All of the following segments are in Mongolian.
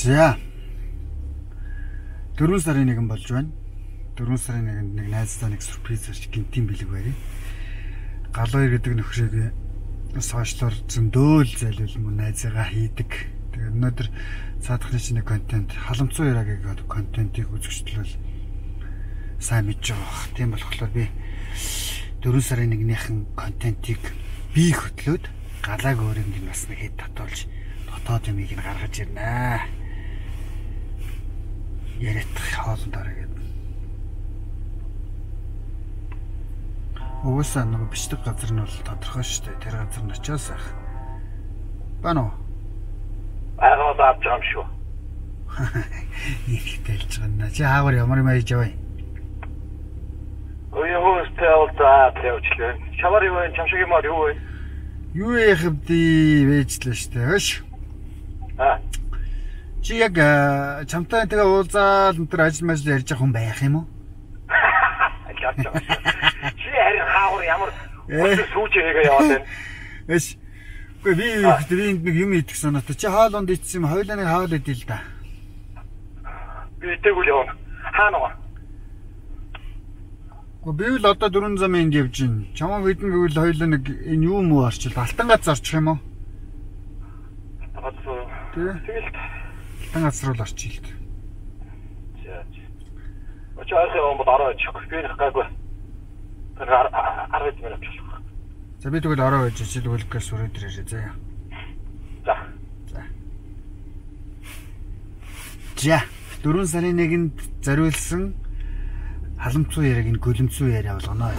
За. 4 сарын нэгэн болж байна. 4 сарын нэгэнд нэг найзтай нэг сюрприз ирж гинтийн бэлэг барь. Галуур гэдэг нөхрийг сошиалор зөндөөл зайлуул мөн найзыгаа хийдэг. Тэгээд өнөөдөр цаадахны чинь контент халамцуу яриагийн контентыг үзэгчлэл сайн мэдж байгаа бах. Тийм болохоор би 4 сарын нэгнийхэн контентыг би хөтлөөд галааг өөрөнд нь бас нэг хэд татуулж дотоод юмыг нь гаргаж ирнэ яриад хоолнд ороо гэдэг. Угсаа нөгөө бичдэг газар нь бол тодорхой шүү дээ. Тэр газар нь очиос ах. Бано. Агаад авч байгаа юм шүү. Их тэлж байна. Чи хаагаар ямар юм аяж яваа. Ой хостел та тавьчлаа. Чамар юу вэ? Чамшиг юм аа юу вэ? Юу яах вэ? Вэжлээ шүү дээ. Хөш. Аа. Чи яг чамтай тэгээ уулзаал өнтер ажил мэл ярьж байгаа хүн байх юм уу? Чи харин хаагур ямар сүүч хийгээ яваад байна. Эш. Гэхдээ би ихтэй би нэг юм идэх санаатай. Чи хаал онд ичсэн юм хойлоо нэг хаал идэл л да. Би идээгүүл явна. Хаана вэ? Гэхдээ би л одоо дөрөв замын энд явж байна. Чамаа бидэн гэвэл хойлоо нэг энэ юу муу арчил алтан газ орчих юм уу? Тэгэл Алтан газар руу орчих л. За. Очоо айхаа юм бол ороо очих. Би нэг гайгүй. Тэр 10 минут авчих. За би тэгвэл ороо байж чил үлгээс өрөөд ирээ заяа. За. За. За 4 сарын нэгэнд зориулсан халамцуу яриаг энэ гөлөмцүү яриа болгоно.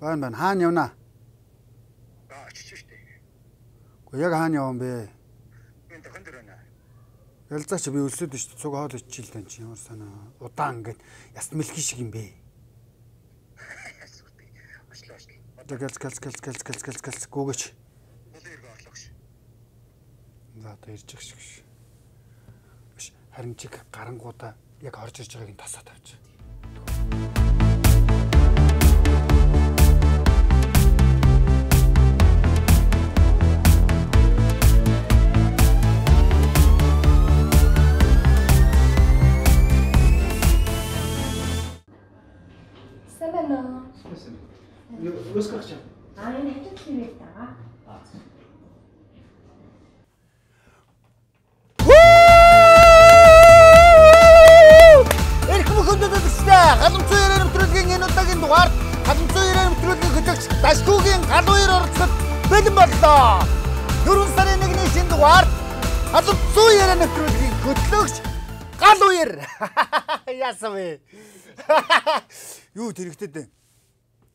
Байна байна. Хаана явна? Аа очиж штэ. Гэхдээ яг хаана явсан бэ? Би тохион дээр байна. Ялзаач би өлсөд дээ. Цуг хоол ичил тань чи ямар санаа. Удаан ингээд яст мэлхий шиг юм бэ. Гэлц гэлц гэлц гэлц гэлц гэлц гэлц гүгэж. За одоо ирж их шиг. Биш харин чиг гарангуудаа яг орж ирж байгааг нь тасаад авч. Сайн байна уу? Юус гарч чам. Аа энэ хажууд хэрэг байгаа. Эрх мөхөндөд өстэй халамцуу яраа нэвтрүүлгийн энэ удаагийн дугаар халамцуу яраа нэвтрүүлгийн хөтлөгч Дашгүүгийн галуур орцод бэлэн боллоо. 4 сарын 1-ний шинэ дугаар халамцуу яраа нэвтрүүлгийн хөтлөгч галуур. Яасан бэ? Юу тэрэгтэд вэ?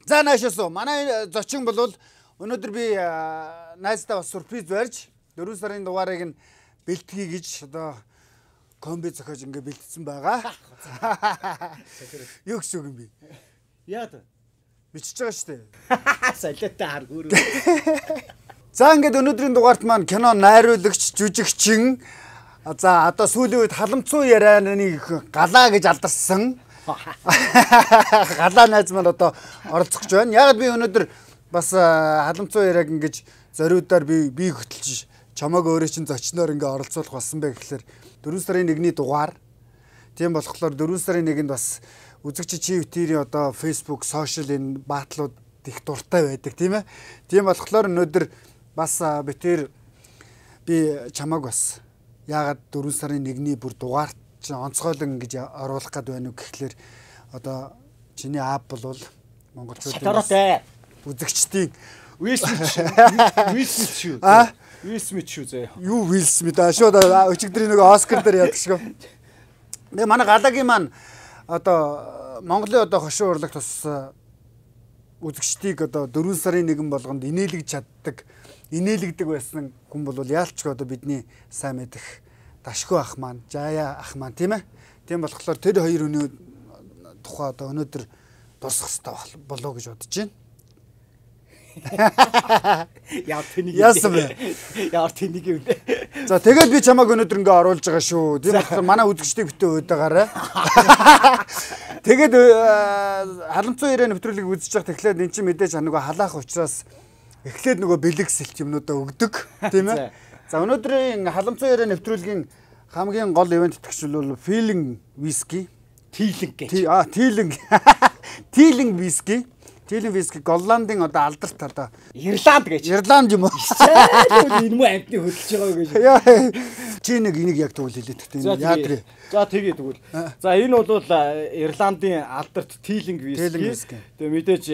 За наашаас манай зочин бол өнөөдөр би найзтай бас сюрприз барьж 4 сарын дугаарыг нь бэлтгэе гэж одоо комби зохиож ингээ бэлтсэн байгаа. Юу гэсэн үг юм бэ? Яад. Бичиж байгаа шүү дээ. Солиотой хар гүр. За ингээд өнөөдрийн дугаарт маань кино найруулагч, жүжигчин за одоо сүүлийн үед халамцуу ярианы галаа гэж алдарсан. Галаа найз маань одоо оролцох гэж байна. Яг би өнөөдөр бас халамцуу яриаг ингэж зориудаар би би хөтөлж чамааг өөрөө чинь зочноор ингээ оролцуулах болсон бэ гэхэлэр 4 сарын 1-ний дугаар. Тийм болохоор 4 сарын 1-нд бас үзэгч чи твиттерийн одоо Facebook, сошиал энэ баатлууд их дуртай байдаг тийм ээ. Тийм болохоор өнөөдөр бас битэр би чамааг бас яагаад 4 сарын 1-ний бүр дугаарт онцгойлон ингэж оруулах гээд байна уу гэхлээр одоо чиний аап бол монголчуудын үзэгчдийн. Will Smith шүү. А? Smith шүү заяа. юу Smith аа шууд өчигдрийн нэг Оскар дээр яадаг шиг. Тэгээ манай галагийн маань одоо Монголын одоо хошин урлагт бас үзэгчдийг одоо 4 сарын 1 болгонд инээлгэж чаддаг, инээлгдэг байсан хүн бол яалчгүй одоо бидний сайн мэдэх Дашгүй ах маань, Жая ах маань тийм ээ. Тийм болохоор тэр хоёр хүний тухай одоо өнөөдөр дурсах хэрэгтэй болов гэж бодож байна. Яа тэнийг. Яасан бэ? Яа тэнийг юм. За тэгээд би чамайг өнөөдөр ингээ оруулж байгаа шүү. Тийм болохоор манай үдгчдийг битээ уудаагаарай. Тэгээд э, халамцсан ирээ нэвтрүүлгийг үзэж явах тэгэхээр эн чинь мэдээж нөгөө халаах учраас эхлээд нөгөө бэлэгсэлт юмнуудаа өгдөг тийм ээ. За өнөөдрийн халамцсан ирээ нэвтрүүлгийн хамгийн гол ивент итгэгч бол feeling whisky Тийлэн гэж. Тий а Тилинг. Тилинг виски. Тилинг виски Голландын одоо алдарт одоо Ирланд гэж. Ирланд юм уу? Энэ муу амтны хөдөлж байгаа гэж. Чи нэг энийг яг тэгвэл хэлээд тэгтээ. Яадрэ. тэгээ. За тэгээ тэгвэл. За энэ бол Ирландын алдарт Тийлинг виски. виски. Тэгээ мэдээж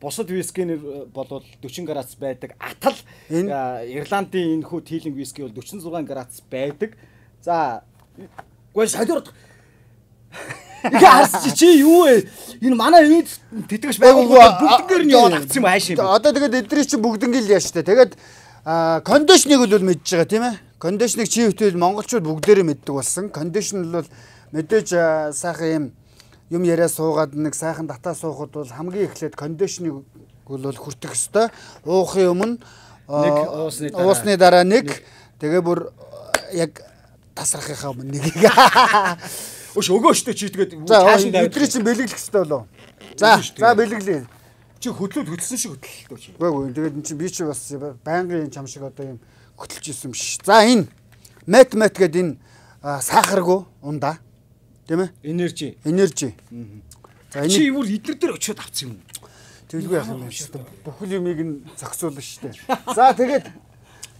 бусад вискинэр бол 40 градус байдаг. Атал а, Ирландын энэ хүү Тийлинг виски бол 46 градус байдаг. За гоо солиорд Ингээ харсч чи юу вэ? Энэ манай энд тэтгэж байгууллагууд бүгдээр нь яваад авсан юм ааш юм. Одоо тэгээд эдний чинь бүгднгийн л яа штэ. Тэгээд кондишныг бол мэдж байгаа тийм ээ. Кондишныг чи хөтөл монголчууд бүгдээрээ мэддэг болсон. Кондишн бол мэдээж сайхан юм юм яриа суугаад нэг сайхан татаа суухад бол хамгийн эхлээд кондишныг бол хүртэх ёстой. Уухын өмнө Нэг уусны дараа. уусны дараа нэг тэгээ бүр яг тасрахынхаа өмнө нэгийг. Өш өгөө штэ чи тэгээд тавьчих. чинь бэлэглэх ёстой болов. За за бэлэглэе. Чи хөдлөд хөдөлсөн шиг хөдлөлтөө чи. Үгүй ээ тэгээд эн чинь би чи бас байнгын чам шиг одоо юм хөтлж исэн биш. За энэ мет мет гэдэг энэ сахаргүй ундаа тийм ээ Энержи. энержи. За Чи энийг бүр эднэр дээр очиод авсан юм. тэгэлгүй яах юм бэ? Бүхэл юмыг нь зохицуулна шүү дээ. За тэгээд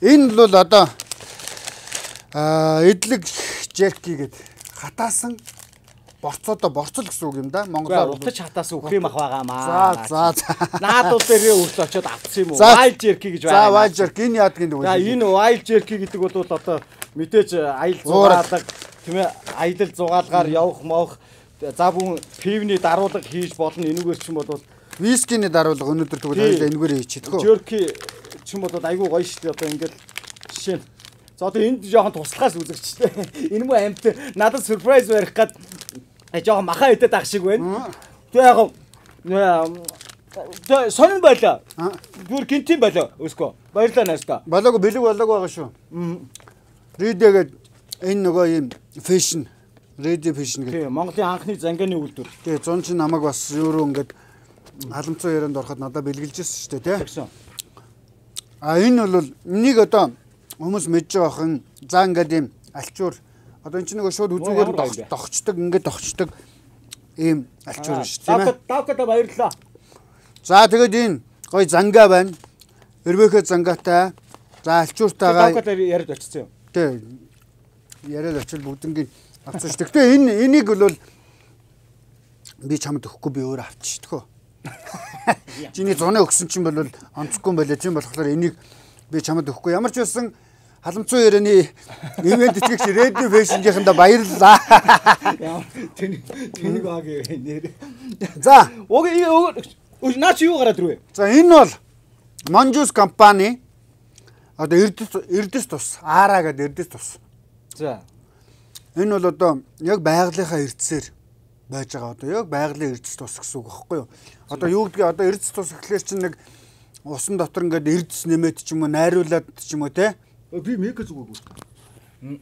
энэ бол одоо а эдлэг жерки гэдэг хатаасан борцоодо борцол гэсэн үг юм да. Монголоор утаж хатаас үхрийн мах байгаа За маа. за за. Наадуул дээрээ үрд очиод авсан юм уу? За. Wild jerky гэж За байгаа. wild jerky энэ яадаг юм За бэ? энэ wild jerky гэдэг бол одоо мэдээж аял Уурал. Тийм ээ аялал зугаалгаар явах моох за бүхэн пивний даруулга хийж болно энүүгээр ч юм бол Вискиний даруулга өнөөдөр тэгвэл Тий. хоёул энэгээр хийчих тхөө. jerky ч юм бол айгүй гоё шүү дээ одоо ингээд жишээ нь За одоо энд жоохон туслахаас үзэгчтэй. Энэ муу амт надад surprise барих гад э, жоохон маха идэт ах шиг байна. Тэг яг Тэ сонин байлаа. Аа. Гүр гинтин байлаа. Өскөө. Баярлалаа наста. Болоогүй бэлэг болоогүй байгаа шүү. Ридэгээд энэ нөгөө юм фэшн, реди фэшн гэдэг. Тийм, Монголын анхны зангианы үйлдвэр Тэгээ зун чи намайг бас өөрөө ингээд халамцсан ярианд ороход надад бэлгэлж ирсэн шүү дээ тий. гэсэн. А энэ бол энийг одоо хүмүүс мэдж байгаа хэн за ингээд юм альчуур одоо энэ чи нөгөө шууд үзүүгээр догчдог ингээд догчдог ийм альчуур шүү тийм ээ. Давкад баярлалаа. За тэгээд энэ гой зангаа байна. Өрвөөхөө зангаатай. За альчууртайгаа Давкад яриад очсон юм. Тэ яриад очил бүгднгийн авсан шүү. Гэхдээ энэ энийг бол би чамд өгөхгүй би өөрөө авчихдгөө. Чиний зуны өгсөн чинь бол онцгүй юм байлаа. Тийм болохоор энийг би чамд өгөхгүй. Ямар ч байсан халамцсан ярианы ивент итгэгч Red Fashion-ийнхэндээ баярлалаа. Тэнийг тэнийг гээ нэр. За, Ог ог наа чи юу гараад ирвэ? за энэ бол Monjus компани одоо Эрдэс Эрдэс тус, Ара гэдэг Эрдэс тус. За. Энэ бол одоо яг байгалийнхаа эрдэсээр байж байгаа одоо яг байгалийн эрдэс тус гэсэн үг аахгүй юу? Одоо юу гэдгийг одоо эрдэс тус гэхлээр чинь нэг усан дотор ингээд эрдэс нэмээд ч юм уу найруулад ч юм уу те. Би мега зүг үг.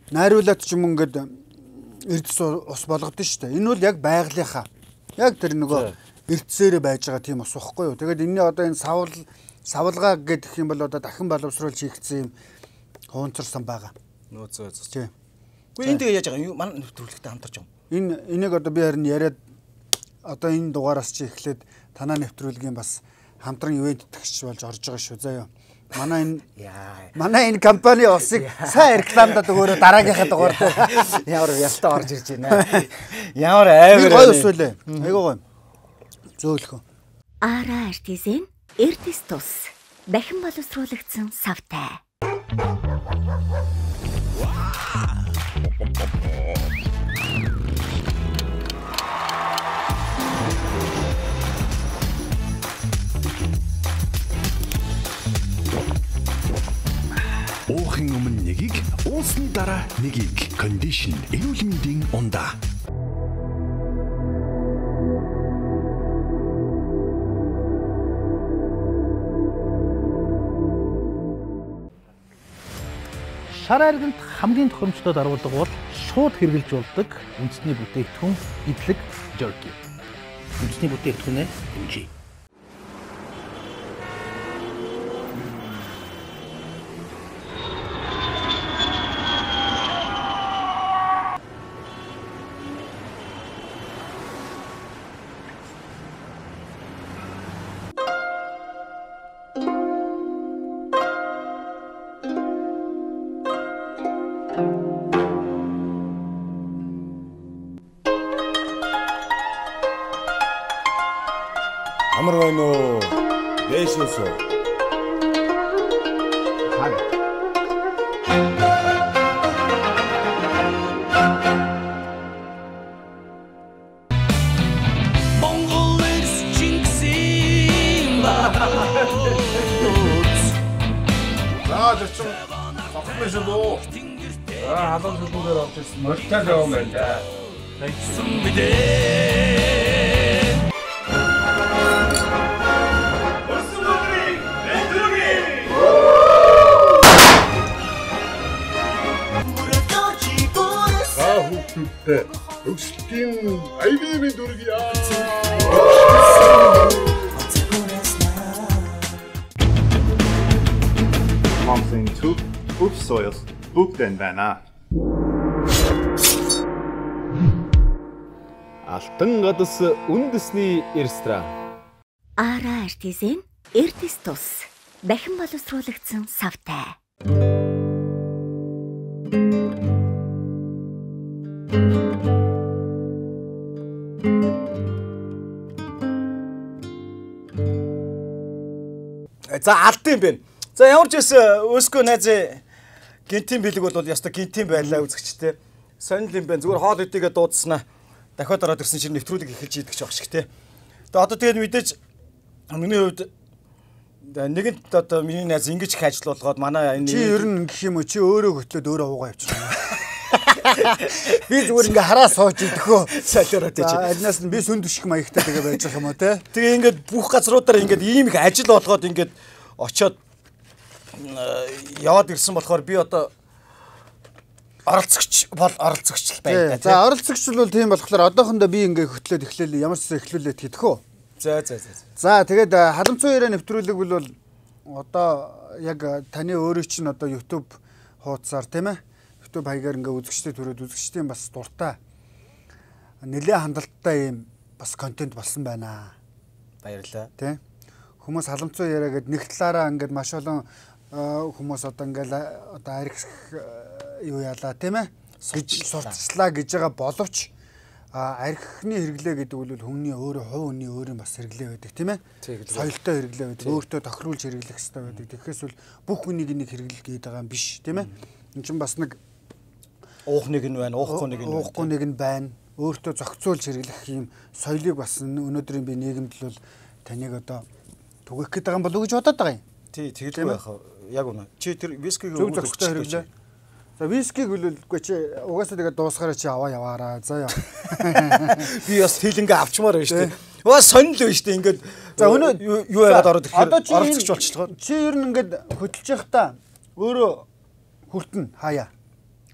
Найруулад ч юм ингээд эрдэс ус болгодно шүү дээ. Энэ бол яг байгалийнхаа яг тэр нөгөө эрдэсээрээ байж байгаа тийм ус واخгүй юу. Тэгээд энэний одоо энэ савл савлгаа гэдэг юм бол одоо дахин боловсруулж хийгдсэн юм хуунцарсан байгаа. Нөө зөө зөө. Тийм. Гэхдээ энэ тэгээ яаж байгаа юм? Манай нэвтрүүлэгтээ хамтарч юм. Энэ энийг одоо би харин яриад одоо энэ дугаараас чи эхлээд танаа нэвтрүүлгийн бас хамтран ивент итгэгч болж орж байгаа шүү заяа. Манай энэ Яа. манай энэ компани усыг сайн рекламдаад өгөөрэй дараагийнхаа дугаар дээр. Ямар ялтаа орж ирж байна. Ямар аймар. гоё ус үлээ. Айгуу гоё. Зөөлхөө. Ара артизен Эрдэс тус дахин боловсруулагдсан савтай. уухын өмнө нэгийг, уусны дараа нэгийг. Кондишн эрүүл мэндийн ундаа. Шар арганд хамгийн тохиромжтой даруулга бол шууд хэрглэж болдог үндэсний бүтээгдэхүүн идлэг jerky. Үндэсний бүтээгдэхүүнээ хэмжээ. Орж ирсэн. Мөлтэй л юм байна да. Аа хүүхдүүдтэй өсөлтийн аюулын дүргийа. Something to poop soils. Бүгдэн байна. Алтан гадас үндэсний ресторан. Ара артизен эрдэс тус. Дахин боловсруулагдсан савтай. За алд юм байна. За ямар ч байсан өсгөө найз гинтийн бэлэг бол яста гинтийн байлаа үзэгчтэй. Сонир юм байна. Зүгээр хоол идэгээ дуудснаа. Дахиад ороод ирсэн чинь нэвтрүүлэг эхэлж идэх ч багш те. Тэгээ одоо тэгээд мэдээж миний хувьд нэгэнт одоо миний найз ингэж их ажил болгоод манай энэ Чи ер нь гэх юм уу чи өөрөө хөтлөөд өөрөө уугаа явчих. Би зүгээр ингээ хараа сууж идэхөө. солиороо тийч. Аднаас нь би сүн түших маягтай тэгээ байж байгаа юм уу те. Тэгээ ингээд бүх газруудаар ингээд ийм их ажил болгоод ингээд очоод э, яваад ирсэн болохоор би одоо оролцогч бол оролцогч л байна За оролцогч бол тийм болохоор одоохондоо би ингээ хөтлөөд эхлээл ямар ч эхлүүлээд хийдэгхөө. За за за. За тэгээд а, халамцсан яриа нэвтрүүлэг бол одоо яг таны өөрөө чинь одоо YouTube хуудасаар тийм ээ YouTube хаягаар ингээ үзэгчтэй төрөөд үзэгчдийн бас дуртай нэлээ хандлттай юм бас контент болсон байна. Баярлалаа. Тэ. Хүмүүс халамцсан яриа гэд нэг талаараа ингээд маш олон а, хүмүүс одоо ингээл а, одоо арх юу яалаа тийм ээ? Гэж сурталчлаа гэж байгаа боловч архины хэрэглээ гэдэг бол хүмүүний өөрөө хувь хүний өөрийн бас хэрэглээ байдаг тийм ээ? Соёлтой хэрэглээ байдаг өөртөө тохируулж хэрэглэх хэрэгтэй байдаг. Тэгэхээр бол бүх хүнийг нэг хэрэглэх гээд байгаа юм биш тийм ээ? Эн чинь бас нэг Уух нэг нь байна, уухгүй нэг нь уухгүй нэг нь байна. Өөртөө зохицуулж хэрэглэх юм соёлыг бас өнөөдрийн би нийгэмд л таныг одоо түгэх гээд байгаа юм болов уу гэж бодоод байгаа юм? Тий, тэгэлгүй байх. Яг үнэ. Чи тэр вискиг зөв зохицтой хэрэглээ За вискиг хөлөлгүй чи угаасаа тэгээд дуусгаараа чи аваа яваараа. За яа. Би бас тэлэнгээ авчмаар байна шүү дээ. Угаа сонирл байна шүү дээ. Ингээд За өнөө юу яагаад ороод ирэхээр оролцогч болчихлоо. Чи ер нь ингээд хөдөлж та өөрөө хүртэн хаяа.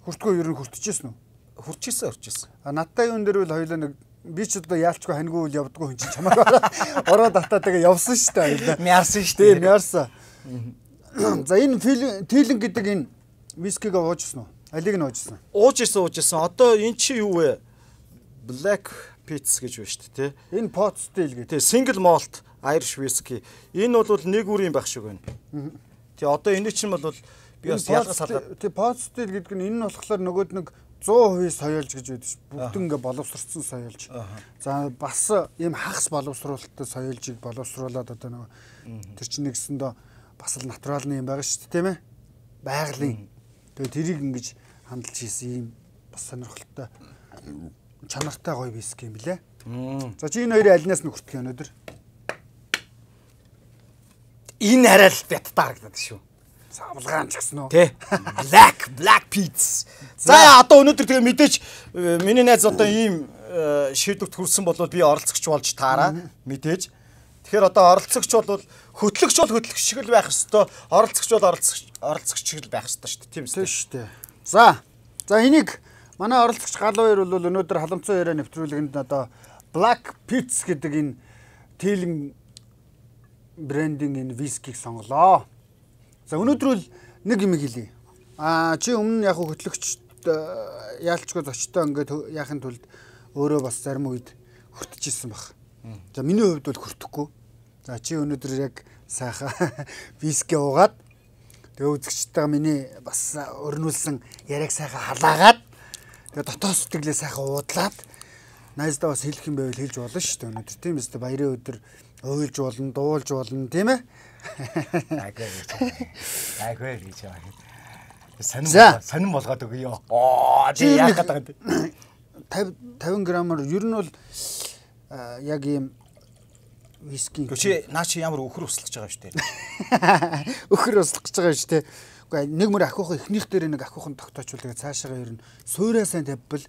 Хүртгөө ер нь хүртчихсэн үү? Хүрчээсээ хүрчээсэн. А надтай юун дээр бол хоёлаа нэг би ч одоо яалчгүй ханьгүй үл явдггүй хүн чинь чамаа ороод атаа тэгээ явсан шүү дээ. Мярсан шүү Тийм мярсан. За энэ фил- тилэн гэдэг энэ вискиг уужсан уу? Алиг нь уужсан. Ууж исэн ууж исэн. Одоо эн чи юу вэ? Black Pits гэж байна шүү дээ, тий. Энэ pot style гэдэг. Тий, single malt Irish whiskey. Энэ бол нэг үрийн байх шиг байна. Тий, одоо энэ чинь бол би бас ялгаж салгаад Тэг pot style гэдэг нь энэ нь болохоор нөгөөд нэг 100% соёолж гэж байдаг ш. Бүгд ингээ боловсрцсан соёолж. За бас ийм хагас боловсруулалттай соёолжийг боловсруулад одоо нөгөө тэр чинь нэгсэндээ бас л натуралны юм байгаа шүү дээ тийм ээ. Байгалийн. Тэгээ тэрийг ингэж хандалж хийсэн ийм бас сонирхолтой чанартай гоё виски юм билэ. За чи энэ хоёрын алинаас нь хүртэх юм өнөөдөр. энэ арай л бяттаа харагдаад шүү. Савлгаан ч гэсэн үү? Тэ. Black Black Pits. За одоо өнөөдөр тэгээ мэдээж э, миний найз одоо ийм э, шийдвэрт хүрсэн бол би оролцогч болж таараа мэдээж. Тэгэхээр одоо оролцогч бол хөтлөгч бол хөтлөгч шиг л байх хэвээр, оролцогч бол оролцогч оролцогч шиг л байх хэвээр шүү дээ. Тийм Тийм шүү дээ. За. За энийг манай оролцогч гал хоёр бол өнөөдөр халамцсан яриа нэвтрүүлгэнд одоо Black Pits гэдэг энэ Teeling брендинг энэ вискиг сонголоо. За өнөөдөр бол нэг юм хэлье. Аа чи өмнө яг хөтлөгчд э, яалчгүй зочтой ингээд яахын тулд өөрөө бас зарим үед хүртэж исэн баг. За миний хувьд бол хүртэхгүй. За чи өнөөдөр яг сайхан виски уугаад тэгээ үзэгчтэйгээ миний бас өрнүүлсэн яриаг сайхан халаагаад тэгээ дотоод сэтгэлээ сайхан уудлаад найздаа бас хэлэх юм байвал хэлж болно шүү дээ өнөөдөр тийм үстэй баярын өдөр уйлж болно дуулж болно тийм ээ гэж. Айгүй гэж байна. Болгоо- сонин болгоод өгөө. Оо тий яах гэдэг юм. 50 50 граммаар ер нь бол яг ийм виски Чи наа чи ямар өхөр услаж байгаа юм шүү дээ. өхөр услах гэж байгаа шүү дээ. Уу нэг мөр ахиухан эхнийх дээр нэг ахиухан тогтоочвол тэгээ цаашаага ер нь суураа сайн тавьбал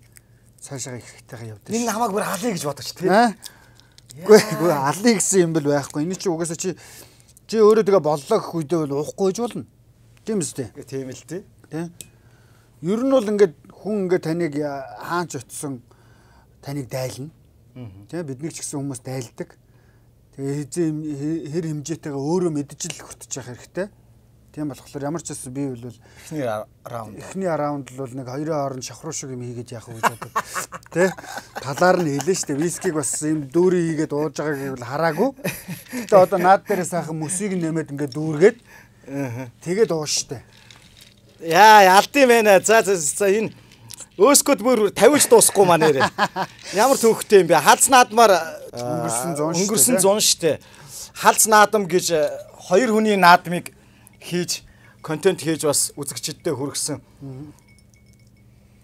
цаашаага их ихтэйгээ явдаг. Энэ намайг бүр халъя гэж бодож тий. Аа? Үгүй үгүй алын гэсэн юм бэл байхгүй. Энэ чи угаасаа чи чи өөрөө тэгээ боллоо гэх үедээ бол уухгүй гэж болно. Тийм үстэй. Тийм л тий. Тэ? Ер нь бол ингээд хүн ингээд таныг хаач очсон таныг дайлна. Тэ бидний ч гэсэн хүмүүс дайлдаг. Тэгээ хизээ хим- хэ- хэр хэмжээтэйгээ өөрөө мэдж л хүртэж явах хэрэгтэй. Тийм болохоор ямар ч гэсэн би бол Эхний раунд. эхний раунд л бол нэг хоёрын хооронд шавхруу шиг юм хийгээд яах вэ гэж бодод. Тэ? Талаар нь хэлэн штэ вискиг бас юм дүүрэн хийгээд ууж байгааг бол хараагүй. Гэтэ одоо наад дээрээ сайхан мөсийг нэмээд ингээд дүүргээд тэгээд ууш штэ. Яа, алдсан байна. За за за энэ өөскөд бүр тавилж дуусахгүй маа нэрэ. Ямар төвхтэй юм бэ? Халз наадмаар Өнгөрсөн зун штэ, Өнгөрсөн зун штэ. Халз наадам гэж э, хоёр хүний наадмыг хийж контент хийж бас үзэгчдэд хүргэсэн.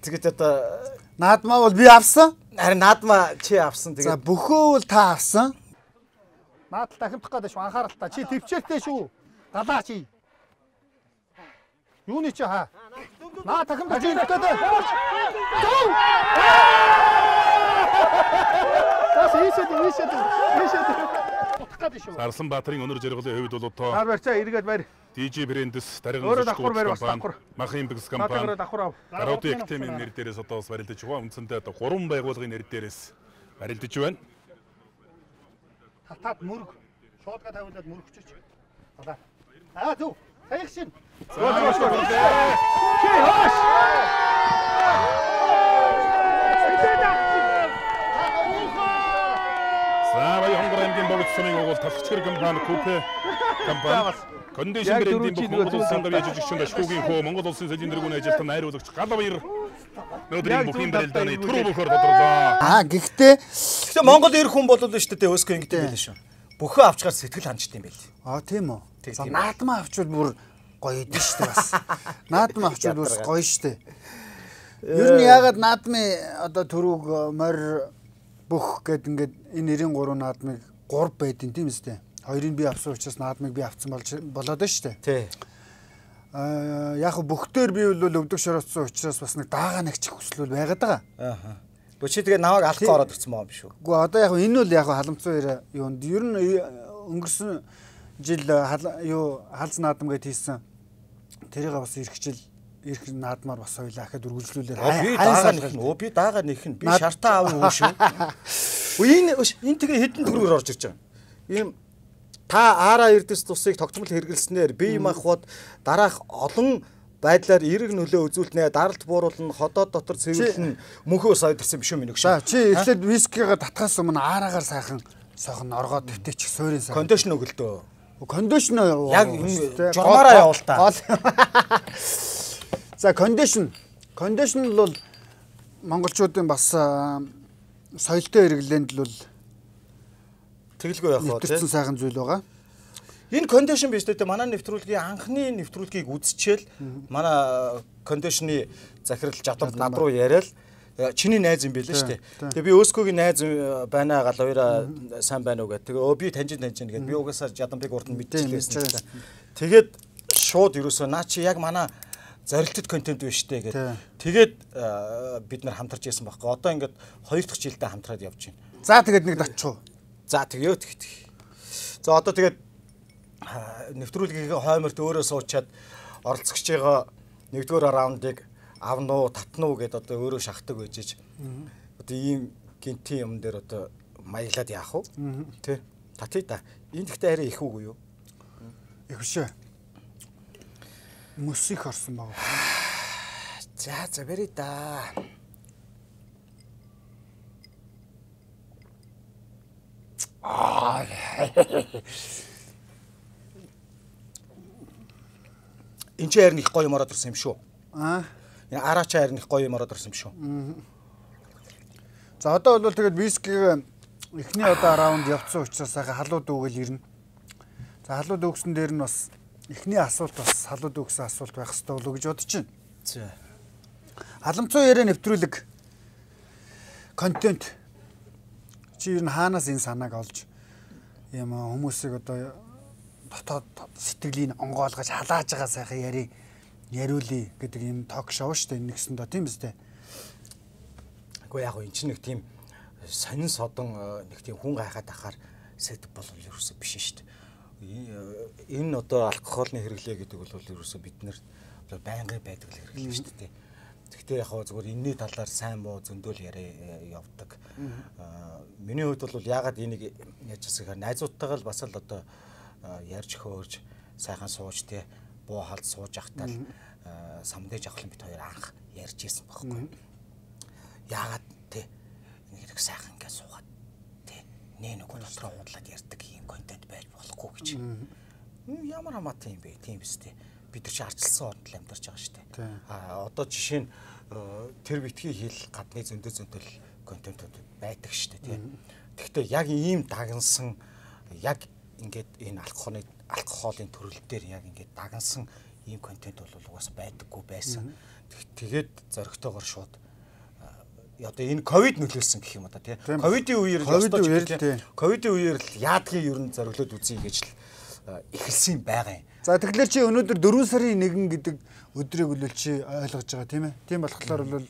Тэгээд одоо Наадмаа бол би авсан. харин наадмаа чи авсан За тэгээд бөхөө бол та авсан. Наадал дахимдах гэдэг шүү анхааралтай. Чи төвчээртэй шүү. Далаа чи. Юуны чи хаа? Наа дахимдах чи гэдэг. Тас ийшэд ийшэд ийшэд. Утгах гэдэг шүү. Сарлан Баатарын өнөр жаргалын хувьд бол одоо Нар барьцаа эргээд барь. DJ барь бас давхар. Махын бигс компани давхар ав. Гараудын Актемийн нэр дээрээс одоо бас барилдаж байгаа. Үндсэндээ одоо гурван байгууллагын нэр дээрээс барилдаж байна. Талтаад мөрөг. Шуудга тавиулаад мөрөгчөж. Аа зөв. Саяг шин. Чи хоош. За баян хонгор аймгийн богд сумын угуул талхчгэр компани Купе компани Кондишн брендийн бүх Монгол улсын зүүн гавьяа жижигчин ашгүйгийн хөө Монгол улсын сэжийн дэргүүний ажилтан найруулагч Галбаяр өнөөдрийн бүхий барилдааны түрүү бөхөр тодорлоо. Аа гэхдээ Гэхдээ Монгол ирэх хүн бол шүү дээ өөскөө ингэдэг байлээ шүү. Бөхөө авчгаар сэтгэл ханчт юм байл. аа тийм үү. Наадмаа авчвал бүр гоё идэв штэ бас. Наадмаа авчвал бүр гоё штэ. Ер нь ягаад наадмын одоо төрөг морь бүх гэд ингээд энэ 93 наадмыг 3 байдин тийм үстэй. Хоёрыг би авсан учраас наадмыг би авсан болж болоод байна штэ. Тий. Аа яг хөө бүгдээр би бол өвдөг шороцсон учраас бас нэг даага нэгчих хүсэл бол байгаад байгаа. Ааха. Бөчи тэгээ намайг алхах ороод ирсэн маа юм шүү. Гэхдээ одоо яг энэ бол яг хөө халамцсан яриа юунд ер нь э, өнгөрсөн жил э, юу халз наадам гэдээ хийсэн. Тэрийг бас ирэх жил ирэх наадмаар бас хоёлаа ахад үргэлжлүүлээр Оо, Би хайн даага салгал. нэх. Оо би даага нэх нь. Би шартаа аав уу шүү. Энэ энэ тэгээ хэдэн төгрөгөөр орж ирж байгаа. Ийм та аараа эрдэс тусыг тогтмол хэрэгэлснээр бие махбод дараах олон байдлаар эерэг нөлөө үзүүлнэ, даралт бууруулна, ходоод дотор цэвэрлэн мөнхөө сойдорсон биш минь За өгшөө. чи эхлээд вискигээ татхаас өмнө аараагаар сайхан сохн оргоод төвтэйч суурин сайхан. Кондишн өгөлдөө. Кондишн Яг журмаараа явуул та. За кондишн. Кондишн бол монголчуудын бас соёлтой хэрэглээнд л бол Тэгэлгүй явах уу нэвтэрсэн тий. сайхан зүйл байгаа. Энэ кондишн биш дээ манай нэвтрүүлгийн анхны нэвтрүүлгийг үзчихэл манай кондишны захирал жадам над руу яриад чиний найз юм билээ шүү дээ. Тэгээ би өөскөгийн найз э, байна галавира сайн байна уу гэх. Тэгээ өө би таньж таньж гэх. Би угаасаа жадамбыг урд нь мэдчихлээсэн л та. Тэгээд шууд ерөөсөө наа чи яг манай зорилттой контент биш дээ гэдэг. Тэгээд э, бид нар хамтарч байсан байхгүй. Одоо ингээд хоёр дахь жилдээ хамтраад явж байна. За тэгээд нэг датчих. За тэгё тэгт. За одоо тэгээд нэвтрүүлгийн хойморт өөрөө суучаад оролцогчойгоо нэгдүгээр раундыг авна уу, татна уу гэдээ одоо өөрөө шахдаг байж ич. Одоо ийм гинтийн юм дээр одоо маяглаад яах вэ? Тэ. Татъя да. Энэ гэхдээ арай их үгүй юу? Их шээ. Мөс их орсон баг. За за бэрээ да. Аа. Энд чи харин их гоё юм ороод ирсэн юм шүү. Аа. Энэ араач харин их гоё юм ороод ирсэн юм шүү. За одоо бол тэгээд вискиг эхний одоо раунд явцсан учраас сайхан халууд дүүгэл ирнэ. За халууд дүүгсэн дээр нь бас эхний асуулт бас халууд дүүгсэн асуулт байх хэрэгтэй болов уу гэж бодож байна. За. Халамцуу яриа нэвтрүүлэг контент чи ер нь хаанаас энэ санааг олж юм хүмүүсийг одоо дотоод сэтгэлийг онгоолгож халааж байгаа сайхан яри яриулъя гэдэг юм ток шоу шүү дээ нэгсэн доо тийм дээ. Гэхдээ яг энэ чинь нэг тийм сонин содон э, нэг тийм хүн гайхаад ахаар сэт бол ерөөсөө биш шүү дээ. И- Энэ одоо алкогольны хэрэглээ гэдэг бол ерөөсөө бид нар одоо байнгын байдаг хэрэглээ шүү дээ. Гэхдээ яг хаа зүгээр энэний талаар сайн муу зөндөөл яриа э, явдаг. Миний хувьд бол ягаад энийг яаж хэсгээр найзуудтайгаа л бас л одоо ярьж хөөрж сайхан сууж те буу халд сууж ахтаа л а, самдэж авахлан бит хоёр анх ярьж исэн байхгүй. Яагаад те хэрэг сайхан ингээд суугаад те нэ нөгөө дотроо уудлаад ярьдаг юм контент байж болохгүй гэж. Ямар хамаатай юм бэ? Тийм биз дээ. Бид нар чи арчилсан орнд л амьдарч байгаа шүү дээ. А одоо жишээ нь э, тэр битгий хэл гадны зөндөө зөндөл контентууд байдаг шүү дээ тийм. Гэхдээ яг ийм дагнсан яг ингээд энэ алкохолны алкохолын төрөл дээр яг ингээд дагнсан ийм контент бол угаасаа байдаггүй байсан. Тэг- Тэгээд зоригтойгоор шууд одоо энэ ковид нөлөөлсөн гэх юм одоо. Тийм. Ковидын үеэр Ковидын үеэр л. Ковидын үеэр л яадгийн ер нь зориглоод үзье гэж л эхэлсэн байгаа юм. За тэгэхээр чи өнөөдөр 4 сарын 1 гэдэг өдрийг бол чи ойлгож байгаа тийм ээ. Тийм болохоор бол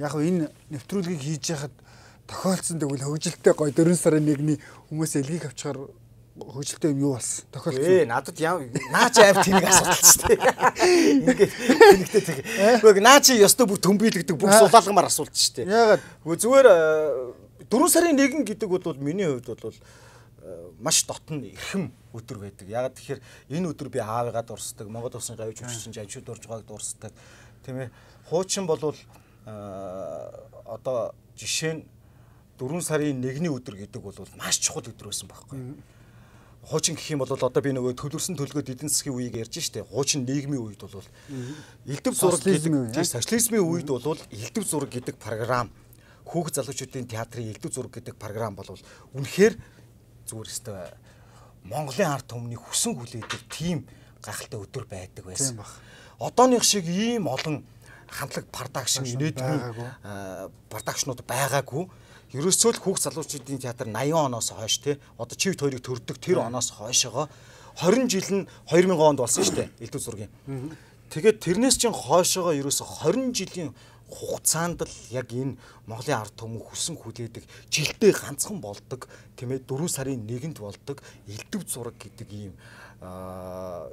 яг хөө энэ нэвтрүүлгийг хийж яхад тохиолдсон тэгвэл хөгжилтэй гоё 4 сарын 1-ний хүмүүс элгийг авчихаар хөгжилтэй юм юу болсон? Ээ Тохиолдсон. надад яа наач авь тэнэг асуудал ч тийм. Ингээд тэнэгтэй тэг. Гэхдээ наачи ёстой бүр төмбийлэгдэг бүх сулаалгамаар асуулт ч тийм. Яагаад? Гэхдээ зүгээр 4 сарын 1 гэдэг бол миний хувьд бол э, маш дотн эрхэм өдөр байдаг. Ягаад тэгэхээр энэ өдөр би аавыгаа дурсдаг, Монгол улсын гавьж хүчсэн жаншууд дурж байгааг дурсдаг. Тийм ээ. Хуучин болвол э, одоо жишээ нь 4 сарын 1-ний өдөр гэдэг бол маш чухал өдөр байсан байхгүй. Хуучин гэх юм бол одоо би нөгөө төлөвлөсөн төлгөөд эдийн засгийн үеийг ярьж штэ. Хуучин нийгмийн үед бол элдв зураг гэдэг социализмын үед бол элдв зураг гэдэг програм хүүхд залуучуудын театрын элдв зураг гэдэг програм бол үнэхээр зүгээр өстой Монголын ард түмний хүсэн хүлээдэг тийм гайхалтай өдөр байдаг байсан. Одооных шиг ийм олон хамтлаг продакшн а, продакшнууд байгаагүй. Ерөөсөө л хүүхд залуучуудын театр 80 оноос хойш те одоо чивт хоёрыг төрдөг тэр оноос хойшоогоо 20 жил нь 2000 онд болсон шүү дээ элдв зургийн. Тэгээд тэрнээс чинь хойшоогоо ерөөсөө 20 жилийн хугацаанд л яг энэ Монголын ард түмэн хүсэн хүлээдэг жилдээ ганцхан болдог тийм ээ 4 сарын 1-нд болдог элдв зураг гэдэг ийм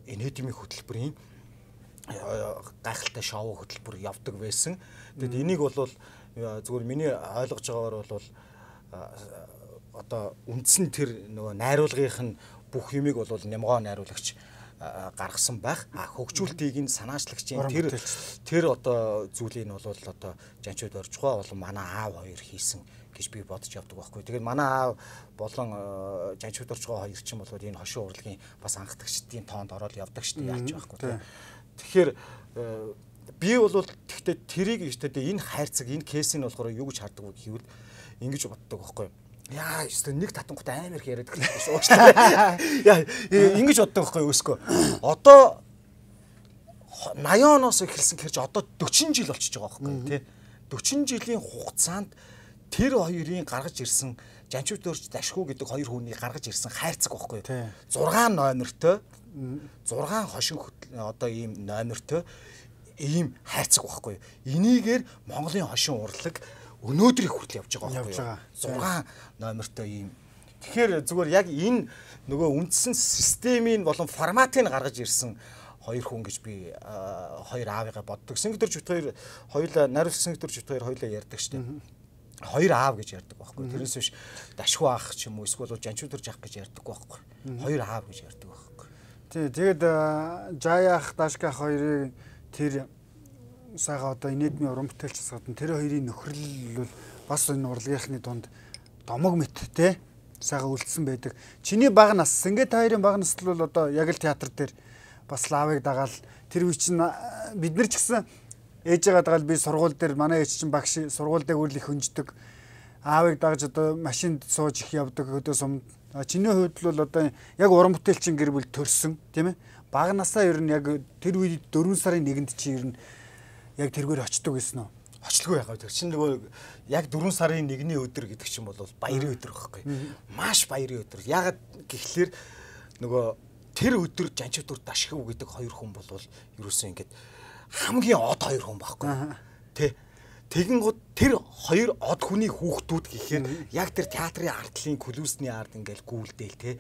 энедимийн хөтөлбөрийн гайхалтай шоу хөтөлбөр явдаг байсан. Тэгэд энийг бол э, зүгээр миний ойлгож байгаагаар бол э, одоо үндсэн тэр нөгөө найруулгынх нь бүх юмыг бол нямгоо найруулагч э, гаргасан байх. А хөгжүүлтийг нь санаачлагчийн тэр тэр одоо зүйлийг нь бол одоо жанчууд оржгоо бол манай аав хоёр хийсэн гэж би бодож явдаг байхгүй. Тэгээд манай аав болон жанчууд оржгоо хоёр чинь бол энэ хошин урлагийн бас анхдагчдын тоонд ороод явдаг шүү дээ яаж байхгүй. Тэгэхээр э, би бол тэгтээ тэрийг ихтэй энэ хайрцаг энэ кейсийг нь болохоор юу гэж хардаг вэ гэвэл ингэж боддог байхгүй. Яа, ёстой нэг татангуйтай амар их яриад шүү. Уучлаарай. Яа, э, ингэж боддог байхгүй өскөө. Одоо 80 оноос эхэлсэн хэрэг чи одоо 40 жил болчихж байгаа байхгүй тий. 40 жилийн хугацаанд тэр хоёрын гаргаж ирсэн жанчууд өрч дашгүй гэдэг хоёр хүний гаргаж ирсэн хайрцаг байхгүй. 6 номертой 6 хошин одоо ийм номертой ийм хайрцаг байхгүй. Энийгээр Монголын хошин урлаг өнөөдрийг хүртэл явж байгаа байхгүй. байгаа. 6 номертой ийм Тэгэхээр зүгээр яг энэ нөгөө үндсэн системийн болон форматыг гаргаж ирсэн хоёр хүн гэж би хоёр аавыгаа боддог. Сингтер жут хоёр хоёулаа нариус сингтер жут хоёр хоёулаа ярьдаг шүү дээ. Хоёр аав гэж ярьдаг байхгүй. Тэрнээс биш дашгүй аах ч юм уу эсвэл жанчуудэрж аах гэж ярьдаг байхгүй. Хоёр аав гэж ярьдаг байхгүй. Тий, тэгээд Жаях Дашках хоёрын тэр сайхан одоо инедмийн уран бүтээлч засгаад нь тэр хоёрын нөхрөл бол бас энэ урлагийнхны дунд домог мэт те сайхан үлдсэн байдаг. Чиний баг нас, Сэнгэ таарийн баг нас бол одоо яг л театр дээр бас лавыг дагаал тэр үе чинь бид нар ч гэсэн ээжээгээ дагаал би сургууль дээр манай ээж чинь багш сургууль дээр үл их хөнждөг. Аавыг дагаж одоо машинд сууж их явдаг өдөө сум. А, Чиний хувьд бол одоо яг уран бүтээлчин гэр бүл төрсөн тийм ээ. Баг насаа ер нь яг тэр үед 4 сарын 1-нд чи ер нь яг тэргээр очдөг гэсэн үү? Очлгүй ягаа тэр чинь нөгөө яг 4 сарын 1-ний өдөр гэдэг чинь бол баярын өдөр байхгүй. Маш баярын өдөр. Ягаад гэхлээр нөгөө тэр өдөр жанчуудур дашхив гэдэг хоёр хүн бол ерөөсөө ингээд хамгийн од хоёр хүн байхгүй. Тэ Тэгэн гот тэр хоёр од хүний хүүхдүүд гэхээр яг тэр театрын ардлын клүүсний ард ингээл гүйлдээл те.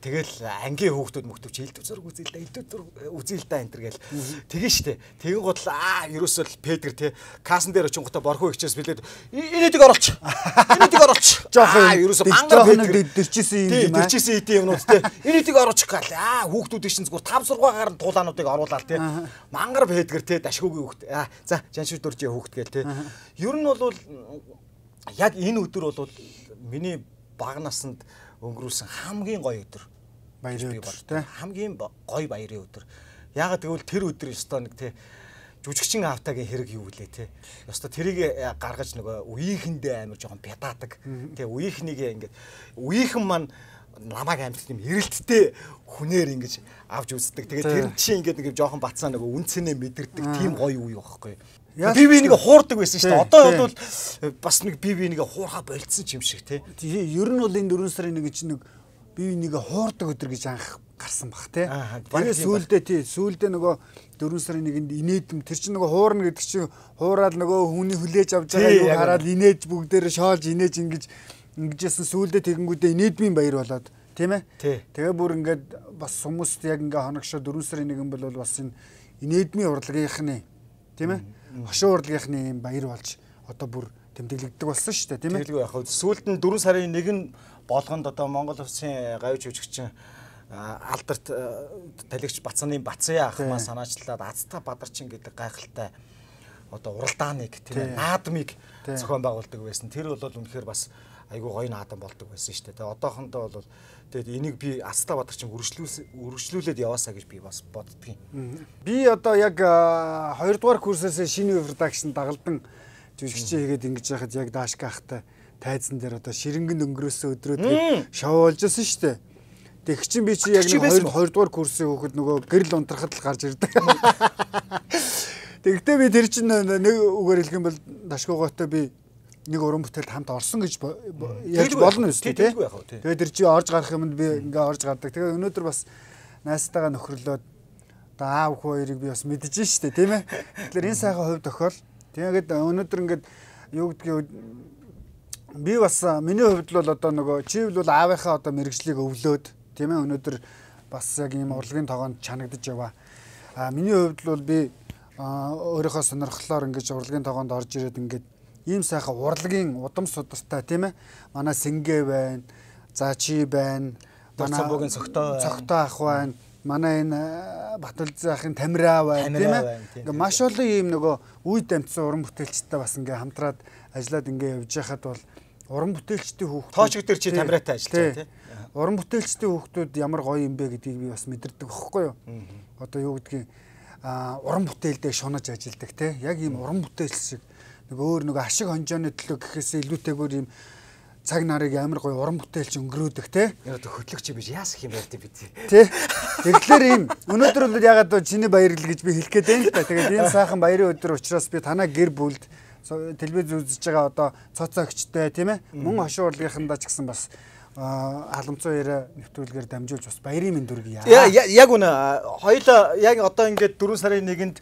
Тэгэл ангийн хүүхдүүд мөхтөвч хэлдэг зург үзэл да элдв үзэл да энэ төр гэл. Тэгэн штэ. Тэгэн гот аа ерөөсөө л Петр те касан дээр очингуудаа борхоо ихчээс билээд энэтиг оруулч. Энэтиг оруулч. Жохон ерөөсөө мангар Петр дэрчсэн юм аа. Дэрчсэн идэм юмнууд те. Энэтиг оруулч гал. Аа хүүхдүүд чинь зүгээр 5 6-аар туулаануудыг оруулаад те. Мангар Петр те дашгуугийн хүүхд. Аа за жаншид дуржийн хүүхд гэл те. Ер нь бол яг энэ өдөр бол миний баг насанд өнгөрүүлсэн хамгийн гоё өдөр. Баярын өдөр, тий. хамгийн гоё баярын өдөр. Яагаад гэвэл тэр өдөр ёстой нэг тий жүжигчин автагийн хэрэг юу вүлээ те. Ёстой тэрийг э, гаргаж нөгөө үеийнхэндээ амар жоохон бядаадаг. Тэ үеийнхнийг ингээд үеийнхэн маань намайг амьд тийм эрэлттэй хүнээр ингэж авч үздэг. Тэгээд тэр чинь ингээд нэг жоохон бацаа нөгөө үнцэнэ мэдэрдэг тийм гоё үе байхгүй. Яаж Би бинийг хуурдаг байсан шүү дээ. Одоо бол бас нэг би бинийг хуурхаа болцсон юм шиг те. Ер нь бол энэ 4 сарын нэг чинь нэг бие биенийг хуурдаг өдөр гэж анх гарсан баг баг Тэгээ сүүлдээ тий сүүлдээ нөгөө 4 сарын нэгэнд инээдэм тэр чинь нөгөө хуурна гэдэг чинь хуураад нөгөө хүний хүлээж авч байгаа яг хараад инээж бүгдээрээ шоолж инээж ингэж ингэжсэн сүүлдээ тэгэнгүүтээ инээдмийн баяр болоод тийм ээ. Тэгээ бүр ингээд бас хүмүүст яг ингээ хоногшоо 4 сарын нэгэн бол бас энэ инээдмийн урлагийнхны тийм ээ. Хошуу урлагийнхны юм баяр болж одоо бүр тэмдэглэгддэг болсон шүү дээ тийм ээ. Тэгэлгүй яг хөө сүүлд нь 4 сарын 1 нь болгонд одоо Монгол улсын гавьж жүжигчин а, алдарт талигч Бацааны Бацаа ах маань санаачлаад Азтай Бадарчин гэдэг гайхалтай одоо уралдааныг тийм наадмыг зохион байгуулдаг байсан. Тэр бол үнэхээр бас айгүй гоё наадам болдог байсан шүү дээ. Тэгээ одоохондоо бол тэгээд энийг би Азтай Бадарчин үргэлжлүүлээд яваасаа гэж би бас боддгийн. Би одоо яг а, хоёрдугаар курсээс шинэ продакшн дагалдан жүжигчээ хийгээд ингэж яхад яг даашка ахтай тайзан дээр одоо ширэнгэн өнгөрөөсөн өдрөө шоу болж байсан шүү дээ. Тэг чин би чи яг Чи нэг байсан хоёр- хоёрдугаар курсын хүүхэд нөгөө гэрэл унтрахад л гарч ирдэг. Тэгтээ би тэр чин нэг үгээр хэлэх юм бол дашгуугаатай би нэг уран бүтээлд хамт орсон гэж ярьж болно яах вэ? Тий. Тэгээд тэр чи орж гарах юмд би ингээ орж гардаг. Тэгээ өнөөдөр бас найстайгаа нөхрлөөд одоо аав хүү хоёрыг би бас мэдэж штэ тийм ээ. Тэгэхээр энэ сайхан хувь тохиол. Тэгээд өнөөдөр ингээд юу гэдгийг би бас миний хувьд бол одоо нөгөө чи бол аавынхаа одоо мэрэгжлийг өвлөөд тийм ээ өнөөдөр бас яг ийм урлагийн тогоонд чанагдаж яваа. А миний хувьд бол би өөрийнхөө сонирхлоор ингэж урлагийн тогоонд орж ирээд ингээд ийм сайхан урлагийн удам судартай тийм ээ. Манай Сэнгэ байна. За чи байна. Дорцомбогийн цогтой байна. Цогтой ах байна. Манай энэ а, Батулзын ахын Тамираа байна тийм ээ. тийм, Ингээ маш олон ийм нөгөө үе дамжсан уран бүтээлчтэй бас ингээ хамтраад ажиллаад ингээ явж байхад бол уран бүтээлчдийн хүүхдүүд Тоочг дээр чи Тамираатай ажиллаж байгаа, тий? Уран бүтээлчдийн хүүхдүүд ямар гоё юм бэ гэдгийг би бас мэдэрдэг байхгүй юу? Одоо юу гэдгийг уран бүтээлдээ шунаж ажилладаг те яг ийм уран бүтээлч шиг нэг өөр нэг ашиг хонжооны төлөө гэхээсээ илүүтэйгээр ийм цаг нарыг амар гоё уран бүтээлч өнгөрөөдөг те Яг хөтлөгч биш яас их юм байл тий бид. Тэ. Тэгэхээр ийм өнөөдөр бол ягаад чиний баярл гэж би хэлэх гээд байна л да. Тэгээд энэ сайхан баярын өдөр учраас би танаа гэр бүлд телевиз үзэж байгаа одоо цоцоо өгчтэй тийм ээ. Мөн хошуу урлагийнхандаа ч гэсэн бас халамцуу яриа нэвтрүүлгээр дамжуулж бас баярын мэнд дүргийа. Я- я- Яг үнэ хоёлаа яг одоо ингээд 4 сарын 1-нд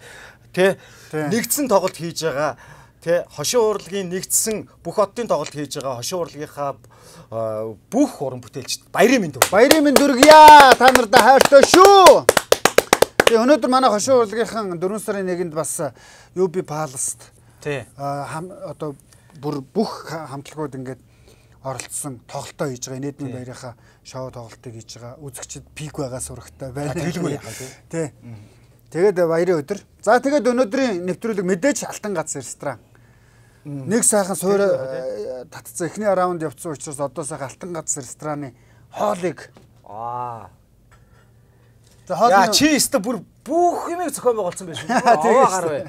тэ Тий. нэгдсэн тоглолт хийж байгаа Тэ хошин урлагийн нэгдсэн бүх оддын тоглолт хийж байгаа хошин урлагийнхаа бүх уран бүтээлчд баярын мэнд хүргэе. Баярын мэнд хүргье. Та нартай хайртай шүү. Тэгээ өнөөдөр манай хошин урлагийнхан 4 сарын 1-нд бас UB Palace-т Тий. одоо бүр бүх ха- хамтлагууд ингээд оролцсон тоглолтоо хийж байгаа. Нийтмийн баярынхаа шоу тоглолтыг хийж байгаа. Үзэгчд пик байгаа сурагтай байна. Тий. Тий. Тэгээд баярын өдөр. За тэгээд өнөөдрийн нэвтрүүлэг мэдээж алтан гац ресторан. Нэг сайхан суура татцсан эхний раунд явцсан учраас одоо сайхан алтан гац рестораны хоолыг Аа. За Яа хоолны чи өстө бүр бүх юмыг зохион байгуулсан байх шүү. Аваа гар бай.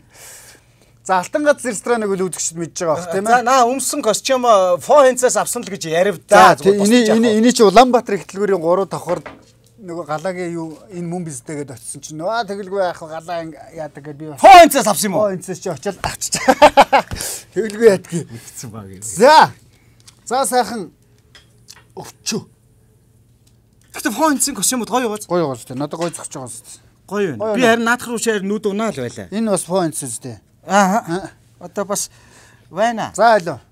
За алтан гац рестораныг үл үзэгчд мэдж байгаа бах тийм За ээ. наа өмсөн костюм фо хинцээс авсан л гэж За яривдаа. тий эний эний эний чи Улаанбаатар ихтлгүүрийн 3 давхар нөгөө галагийн юу энэ мөн биздээгээд очсон чинь аа тэгэлгүй яах вэ галаа яадаг гэдээ би хинцээс авсан юм уу? Хинцээс чи очиад авчиж. Тэгэлгүй яадгийг. Мэдсэн баг юм. За. За сайхан өвчөө. Фо хинцийн костюмуд гоё гоц. Гоё гоё зү. Надад гоё зогсож байгаа зү. Гоё байна. Би харин наадах руу шаар нүд унаа л байлаа. Энэ бас хинцээс дээ. Аа. Одоо бас байна. За алуу.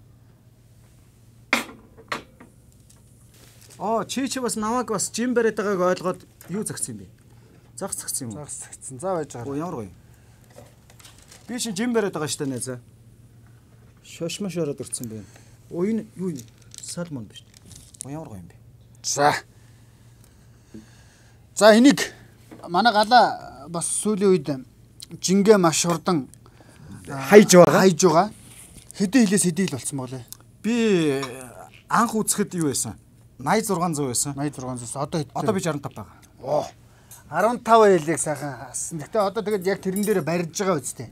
Оо чи чи бас намайг бас жим бариад байгааг ойлгоод юу загсан юм бэ? Загс загсан юм уу? Загс загсан. За байж байгаа. Оо ямар гоё. Би чинь жим бариад байгаа штэ нэ за. Шошмош ороод ирсэн байна. Оо энэ юу юм? Салмон биш. Оо ямар гоё юм бэ? За. За энийг манай галаа бас сүүлийн үед жингээ маш хурдан Хайж байгаа. Хайж байгаа. Хэдэн хилээс хэдий хил болсон болоо? Би анх үзэхэд юу байсан? 8600 байсан. 8600 одоо хэд? Одоо би 65 байгаа. Оо. 15 хилийг сайхан хассан. Гэтэ одоо тэгээд яг тэрэн дээр барьж байгаа үстэй.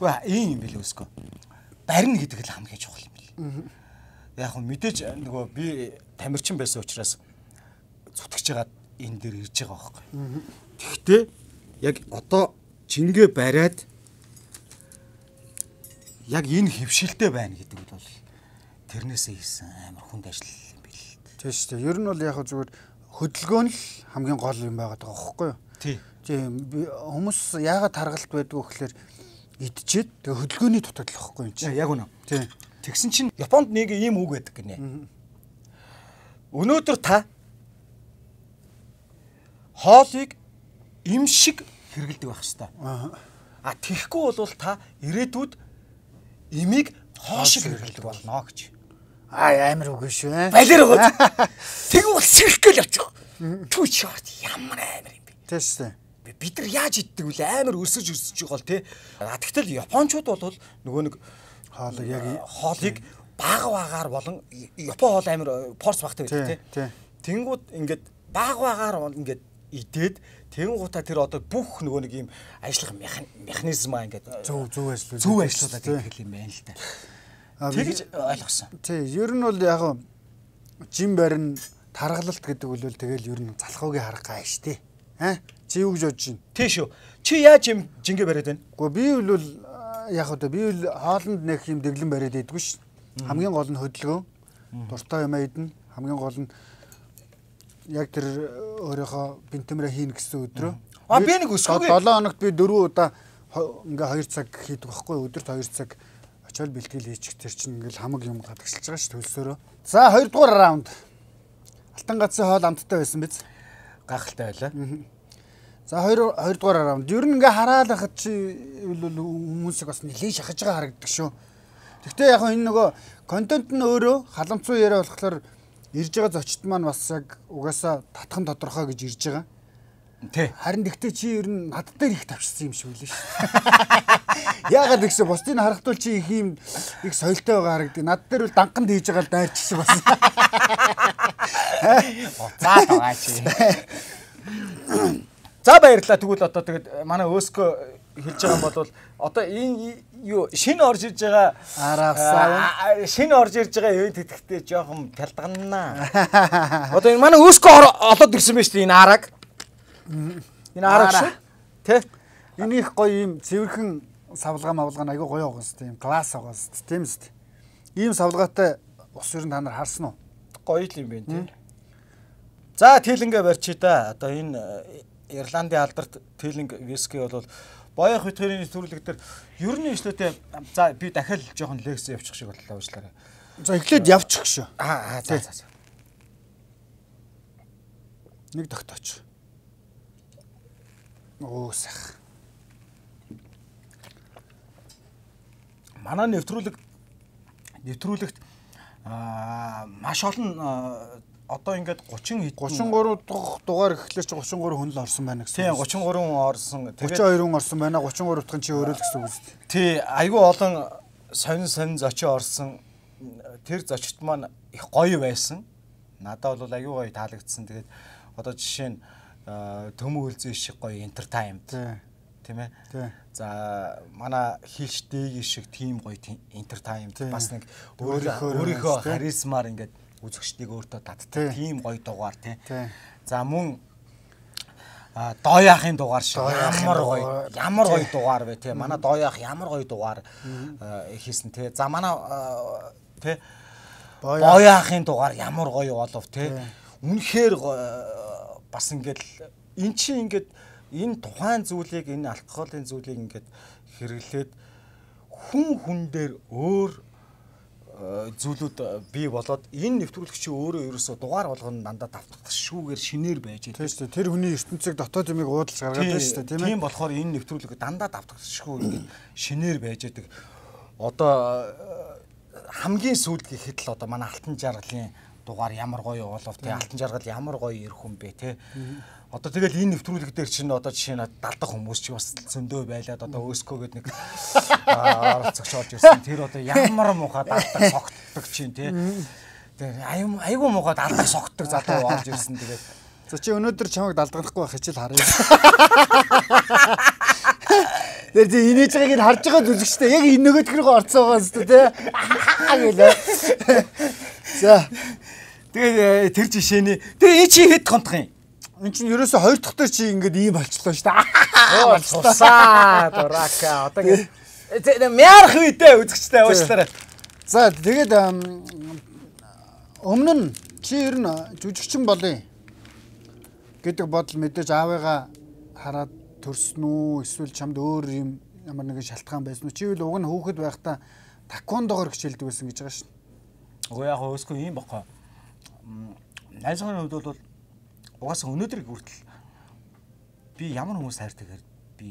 Гэхдээ ийм юм билээ өсгөө. Барина гэдэг л хамгийн чухал юм бэл. Яг хөө мэдээж нөгөө би тамирчин байсан учраас зүтгэж жагаад энэ дээр ирж байгаа байхгүй. Тэгэхдээ яг одоо жингээ бариад яг энэ хөвшилтэй байна гэдэг нь бол тэрнээсээ хийсэн амар хүнд ажил. Тийм шүү дээ. Ер нь бол яг хөө зүгээр хөдөлгөөн л хамгийн гол юм байгаад байгаа байхгүй юу? Тийм. Тийм хүмүүс яагаад таргалт байдгүй гэхээр идчихэд тэгээ хөдөлгөөний дутагдал байхгүй юм чинь. Яг үнэ. Тийм. Тэгсэн чинь Японд нэг ийм үг байдаг гинэ. Өнөөдөр та хоолыг им шиг хэрэгэлдэг байх хэвээр. Аа тэгэхгүй бол та ирээдүйд имийг хоо шиг хэрэгэлдэг болно гэж. Аа амар үгүй шүү. Балер байгаа. Тэгвэл бол сэрхгээл явчих. Түр чарт ямар амар юм бэ? Шүү дээ. Бид нар яаж иддэг вэ? Амар өсөж өсөж байгаа л те. Тэгтэл Япончууд бол нөгөө нэг хоолыг яг хоолыг бага багаар болон Япон хоол амар порц багтай байдаг те. Тэнгүүд ингээд бага багаар бол ингээд идээд тэнгуутаа тэр одоо бүх нөгөө нэг юм ажиллах механи- механизм аа ингээд Зөв зөв ажиллуулдаг. зөв ажиллуулдаг гэх юм байна л да. Тэгж ойлгосон. Тий, ер нь бол яг жим барин таргалалт гэдэг үл бол тэгэл ер нь залхуугийн харах гай штэ. Аа? Чи юу гэж бодож байна? Тий шүү. Чи яаж юм жингээ бариад байна? Гэхдээ би бол аа, яг одоо би бол хоолнд нэг юм дэглэн бариад байдгүй ш. Хамгийн гол нь хөдөлгөөн. Дуртай юм айдна. Хамгийн гол нь яг тэр өөрийнхөө бинтэмрээ хийн гэсэн өдрөө. А, би нэг өсгөөгүй. 7 хоногт би 4 удаа ингээ 2 цаг хийдэг байхгүй өдөрт 2 цаг очиод бэлтгэл хийчих тэр чинь ингээл хамаг юм гадагшилж байгаа ш төлсөөрөө. За 2 дугаар раунд. Алтан гацсан хоол амттай байсан биз? Гахалтай байлаа. За 2 2 дугаар раунд. Ер нь ингээ хараад байхад чи хүмүүсийг бас нэлээд шахаж байгаа харагддаг шүү. Гэхдээ яг энэ нөгөө контент нь өөрөө халамцуу яриа болохоор ирж байгаа зочд маань бас яг угаасаа татхан тодорхой гэж ирж байгаа. Тий. Харин тэгтээ чи ер нь над дээр их тавьчихсан юм шиг үлээ шүү. Яагаад гэсэн бусдыг харахтуул чи их юм их соёлтой байгаа харагддаг. Над дээр бол данканд хийж байгаа л дайрч шиг бас. Уцаад байгаа чи. За баярлалаа. Тэгвэл одоо тэгээд манай өөскөө хэлж байгаа юм бол одоо энэ юу шинэ орж ирж байгаа Аравсаа. шинэ орж ирж байгаа юу тэтгэхдээ жоохон талдганаа. Одоо энэ манай өөскөө олоод ирсэн байж тээ энэ араг. Энэ шүү. Тэ? Энэ их гоё юм цэвэрхэн савлгаа мавлгаа айгүй гоё байгаа сте юм класс байгаа сте тийм сте. Ийм савлгаатай ус ер нь та нар харсан уу? Гоё л юм байна тийм. За тэлэнгэ барьчи да. Одоо энэ э, Ирландын алдарт тэлэнг виски бол Боёх битгэрийн нэвтрүүлэг дээр ер нь шлөөтэй за би дахиад жоохон лекц явуучих шиг боллоо уучлаарай. За эхлээд явчих шүү. Аа за за. Нэг тогтооч. Оо сах. Манай нэвтрүүлэг нэвтрүүлэгт аа маш олон одоо ингээд 30 хэд 33 дахь дугаар гэхлээр чи 33 хүн л орсон байна гэсэн. Тийм 33 хүн орсон. 32 хүн орсон байна. 33 дахь нь чи өөрөө л гэсэн үг. Тий, айгүй олон сонин сонин зочин орсон. Тэр зочид маань их гоё байсан. Надад бол айгүй гоё таалагдсан. Тэгээд одоо жишээ нь төмөө үлзэн шиг гоё entertainment. Тийм ээ. За манай хийлч дээг шиг тийм гоё entertainment. Бас нэг Өөрийнхөө харизмаар ингээд үзэгчдийг өөртөө татдаг. Тийм гоё дугаар тий. За мөн а доояахын дугаар шиг. Ямар гоё ямар гоё дугаар вэ тий. Манай доояах ямар гоё дугаар хийсэн тий. За манай Доояах. доояахын дугаар ямар гоё болов тий. Үнэхээр бас ингээд эн чинь ингээд энэ тухайн зүйлийг энэ алкоголын зүйлийг ингээд хэрэглээд хүн хүн дээр өөр э, зүйлүүд э, бий болоод энэ нэвтрүүлэгч өөрөө ерөөсө дугаар болгоно дандаа давтагдах шүүгээр шинээр байж Тийм шүү. Тэр хүний ертөнцийг дотоод юмыг уудалж гаргаад байна шүү тийм ээ. Тийм болохоор энэ нэвтрүүлэг дандаа давтагдчихгүй ингээд шинээр байж байдаг. Одоо э, хамгийн сүүлд гэхэд л одоо манай алтан жаргалын дугаар ямар гоё болов те алтан жаргал ямар гоё ирэх хүн бэ те. Одоо тэгэл энэ нэвтрүүлэг дээр чинь одоо жишээ нь далдах хүмүүс ч бас зөндөө байлаад одоо өөскөө гээд нэг оролцогч орж ирсэн. Тэр одоо ямар муухай далдах согтдог чинь те. Тэгээ аюу айгу муухай далдах согтдог залуу орж ирсэн тэгээд За чи өнөөдөр чамайг далдгахгүй байх хичээл харъя. Тэр чи инээж байгааг нь харж байгаа зүлгчтэй яг энэ нөгөөд рүү орцсон байгаа зү тэ. гэлээ. За тэгээд э, тэр жишээний тэгээ ий чи хэд контх юм? Энд чинь ерөөсө хоёр дахь дээр чи ингээд ийм болчлоо шүү дээ. Оо тусаа дурака одоо ингэ мярах үедээ үзэгчтэй уучлаарай. За тэгээд өмнө нь чи ер нь жүжигчин болъё гэдэг бодол мэдээж аавыгаа хараад төрсөн үү эсвэл чамд өөр юм ямар нэгэн шалтгаан байсан уу чи бол уг нь хүүхэд байхдаа таквондогоор хичээлдэг байсан гэж байгаа шин. Уу яг өөсгөө юм бохоо. Найзганы хувьд бол угаасаа өнөөдрийг хүртэл би ямар хүмүүс хайртай гэхээр би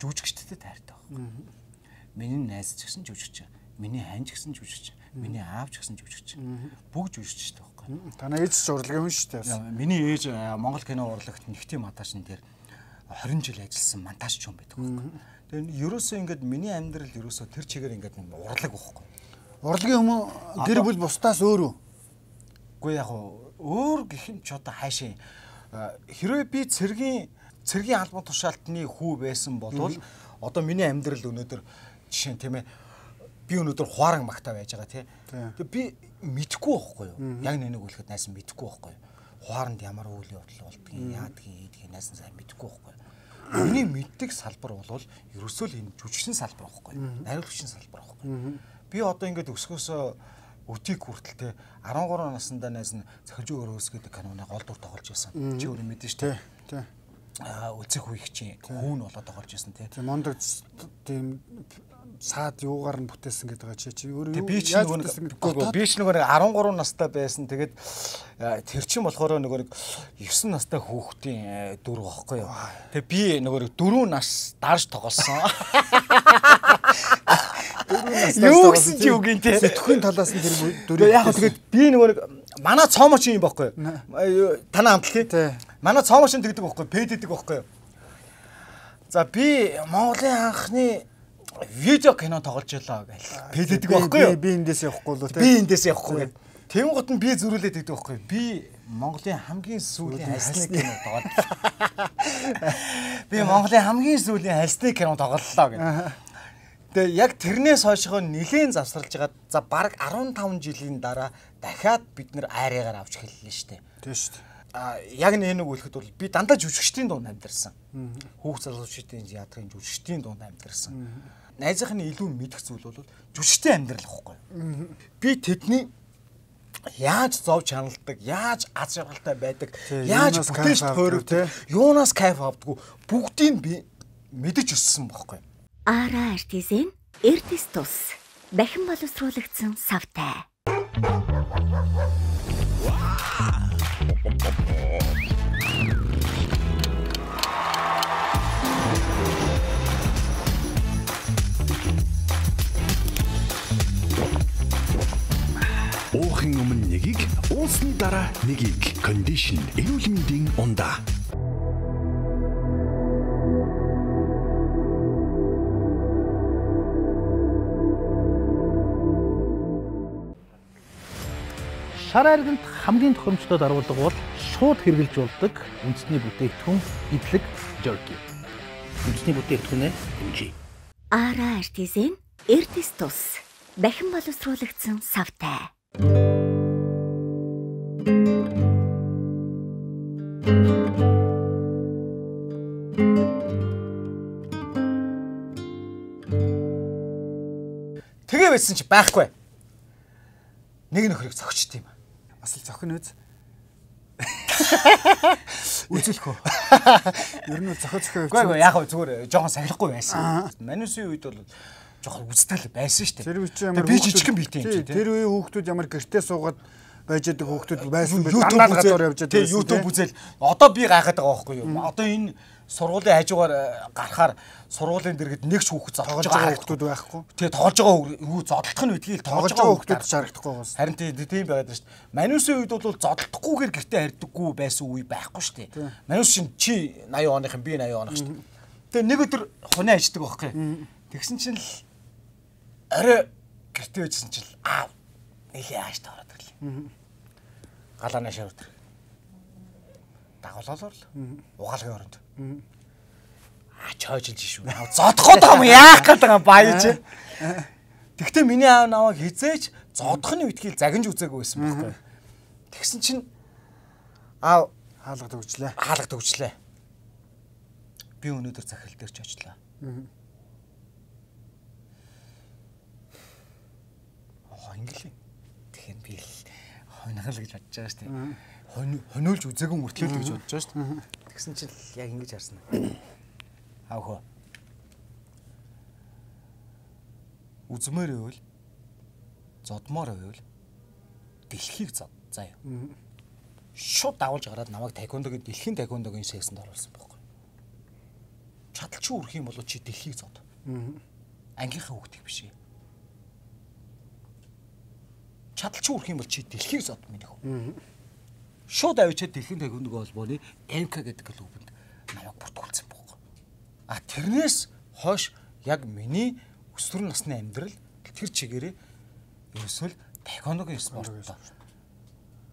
жүжигчтэй тайртай байна. Миний найз ч гэсэн жүжигч. Миний хань ч гэсэн жүжигч. Миний аав ч гэсэн жүжигч. Бүгд жүжигчтэй байхгүй. Танаа ээж ч урлагийн хүн шүү дээ. Миний ээж Монгол кино урлагт нэгтийн монтажн дээр 20 жил ажилласан монтажч юм байдаг байхгүй. Тэгээ ерөөсөө ингээд миний амьдрал ерөөсөө тэр чигээр ингээд урлаг байхгүй. Урлагийн хүмүүс гэр бүл бусдаас өөр үү? Үгүй яг өөр гэх юм ч одоо хаашаа э, хэрвээ би цэргийн цэргийн албан тушаалтны хүү байсан болвол одоо миний амьдрал өнөөдөр жишээ нь тийм ээ би өнөөдөр хуаран магтаа байж байгаа тий. Тэгээ би мэдэхгүй байхгүй юу? Яг нэг үлэхэд найсан мэдэхгүй байхгүй юу? Хуаранд ямар үйл явдал болдгийг, яадгийг, ийдгийг найсан сайн мэдэхгүй байхгүй юу? Миний мэддэг салбар бол ерөөсөө л энэ жүжигчин салбар байхгүй юу? Найруулагчийн салбар байхгүй юу? Би одоо ингээд өсгөөсөө өдийг хүртэл те 13 наснда найз нь захилжуу өрөөс гэдэг киноны гол дүр тоглож байсан. Чи өөрөө мэдэн шүү дээ. Тий. Аа үлцэх үеих чинь хүүн болоод тоглож байсан те. Тий мондог тийм саад юугаар нь бүтээсэн гэдэг байгаа чи чи өөрөө би ч нөгөө би ч нөгөө 13 настай байсан тэгээд э, тэр чин болохоор нөгөө 9 настай хүүхдийн э, дүр واخхой юу тэгээ би нөгөө 4 нас дарж тоглосон Юу гэсэн чи үг юм те. Сэтгхийн талаас нь тэр Тэгээ яг тэгээд би нөгөө нэг манай цоомоч юм байхгүй юу? Танаа хамтлах. Манай цоомоч нь тэгдэг байхгүй юу? Пэд гэдэг байхгүй юу? За би Монголын анхны видео кино тоглож ялаа гэл. Пэд гэдэг байхгүй юу? Би эндээс явахгүй л Би эндээс явахгүй гэдэг. Тэгэн гот нь би зөрүүлээд гэдэг байхгүй юу? Би Монголын хамгийн сүүлийн хайсны кино тоглоод. Би Монголын хамгийн сүүлийн хайсны кино тоглолоо гэдэг. Тэгээ яг тэрнээс хойшхоо нилээн завсарлаж байгаа. За баг 15 жилийн дараа дахиад бид нэр айраагаар авч эхэллээ шүү дээ. Тийм шүү дээ. А яг нэг үлэхэд бол би дандаа жүжигчдийн дунд амьдэрсэн. Хүүхд залуучуудын яатрын жүжигчдийн дунд амьдэрсэн. Найзынхны илүү мэдэх зүйл бол жүжигчтэй амьдрал واخгүй. Би тэдний яаж зов чаналдаг, яаж аз жаргалтай байдаг, яаж бүтээж төрөв, юунаас кайф авдггүй бүгдийг би мэдэж өссөн байхгүй. Ара артизен эрдэс тус. Дахин боловсруулагдсан савтай. Уухын өмнө нэгийг, уусны дараа нэгийг. Condition эрүүл мэндийн ундаа. Шар арганд хамгийн тохиромжтой даруулга бол шууд хэрглэж болдог үндэсний бүтээгдэхүүн идлэг jerky. Үндэсний бүтээгдэхүүнээ хэмжээ. Ара артизен эрдэс тус. Дахин боловсруулагдсан савтай. Тэгээ байсан чи байхгүй. Нэг нөхрийг зогчт юм. Бас л зохин үз. Үзүүлэх үү? Ер нь зохио зохио Үгүй ээ яг хөө зүгээр жоохон сахилахгүй байсан. Манусын үед бол жоохон үздэг байсан шүү дээ. Тэр үе чи ямар би жижигхэн бийтэй юм чи. Тэр үе хүүхдүүд ямар гэртээ суугаад байж байгаа хүүхдүүд байсан. YouTube Дандаа гадуур явж байгаа. тий YouTube үзэл одоо би гайхаад байгаа байхгүй юу? Одоо энэ сургуулийн хажуугаар э, гарахаар сургуулийн дэргэд нэг ч хүүхэд тоглож байгаа хүүхдүүд байхгүй. тий тоглож байгаа хүү зодтолтох нь үдгийг Тоглож байгаа хүүхдүүд шарагдахгүй бас. Харин тий тийм байгаад байна шүү дээ. Манусын үед бол зодтолдохгүйгээр гэртээ харьдаггүй байсан үе байхгүй шүү дээ. Манус шин чи 80 оныхан би 80 оных шүү дээ. Тэгээ нэг өдөр хуны аждаг байхгүй. Тэгсэн чинь л орой гэртээ байжсэн чинь аав нэлээ ааш таваад ирлээ. Галаана шавд. Дагуулалаар л угаалгын оронд. Аа чойжилж шүү. Зодох гээд байгаа юм яах гээд байгаа баяж. Тэгвэл миний аав намайг хизээч зодохны үтгийл загинж үзээгүй байсан байхгүй. Тэгсэн чинь аав хаалгад өгчлээ. Хаалгад өгчлээ. Би өнөөдөр захирал дээр ч очлаа. Аа ингэлээ. Тэгэхээр би л хонхол гэж бодож байгаа шүү дээ. Хониулж үзээгүй мөртлөө л гэж бодож байгаа шүү дээ. Тэгсэн чинь яг ингэж харсан. Аав хөө. Үзмээр байвал зодмоор байвал дэлхийг зод заяа. Шууд давуулж гараад намайг тайкондогийн дэлхийн тайкондогийн сесэнд оруулсан байхгүй. Чадалч үрэх юм бол чи дэлхийг зод. Ангийнхаа хүүхдийг биш ээ. Чадалч үрэх юм бол чи дэлхийг зод минь хөө. Шууд авчиад дэлхийн тайкондог холбооны МК гэдэг клубанд намайг бүртгүүлсэн байхгүй. А тэрнээс хойш яг миний өсвөр насны амьдрал тэр чигээрээ ерөөсөө тайкондогийн спорттой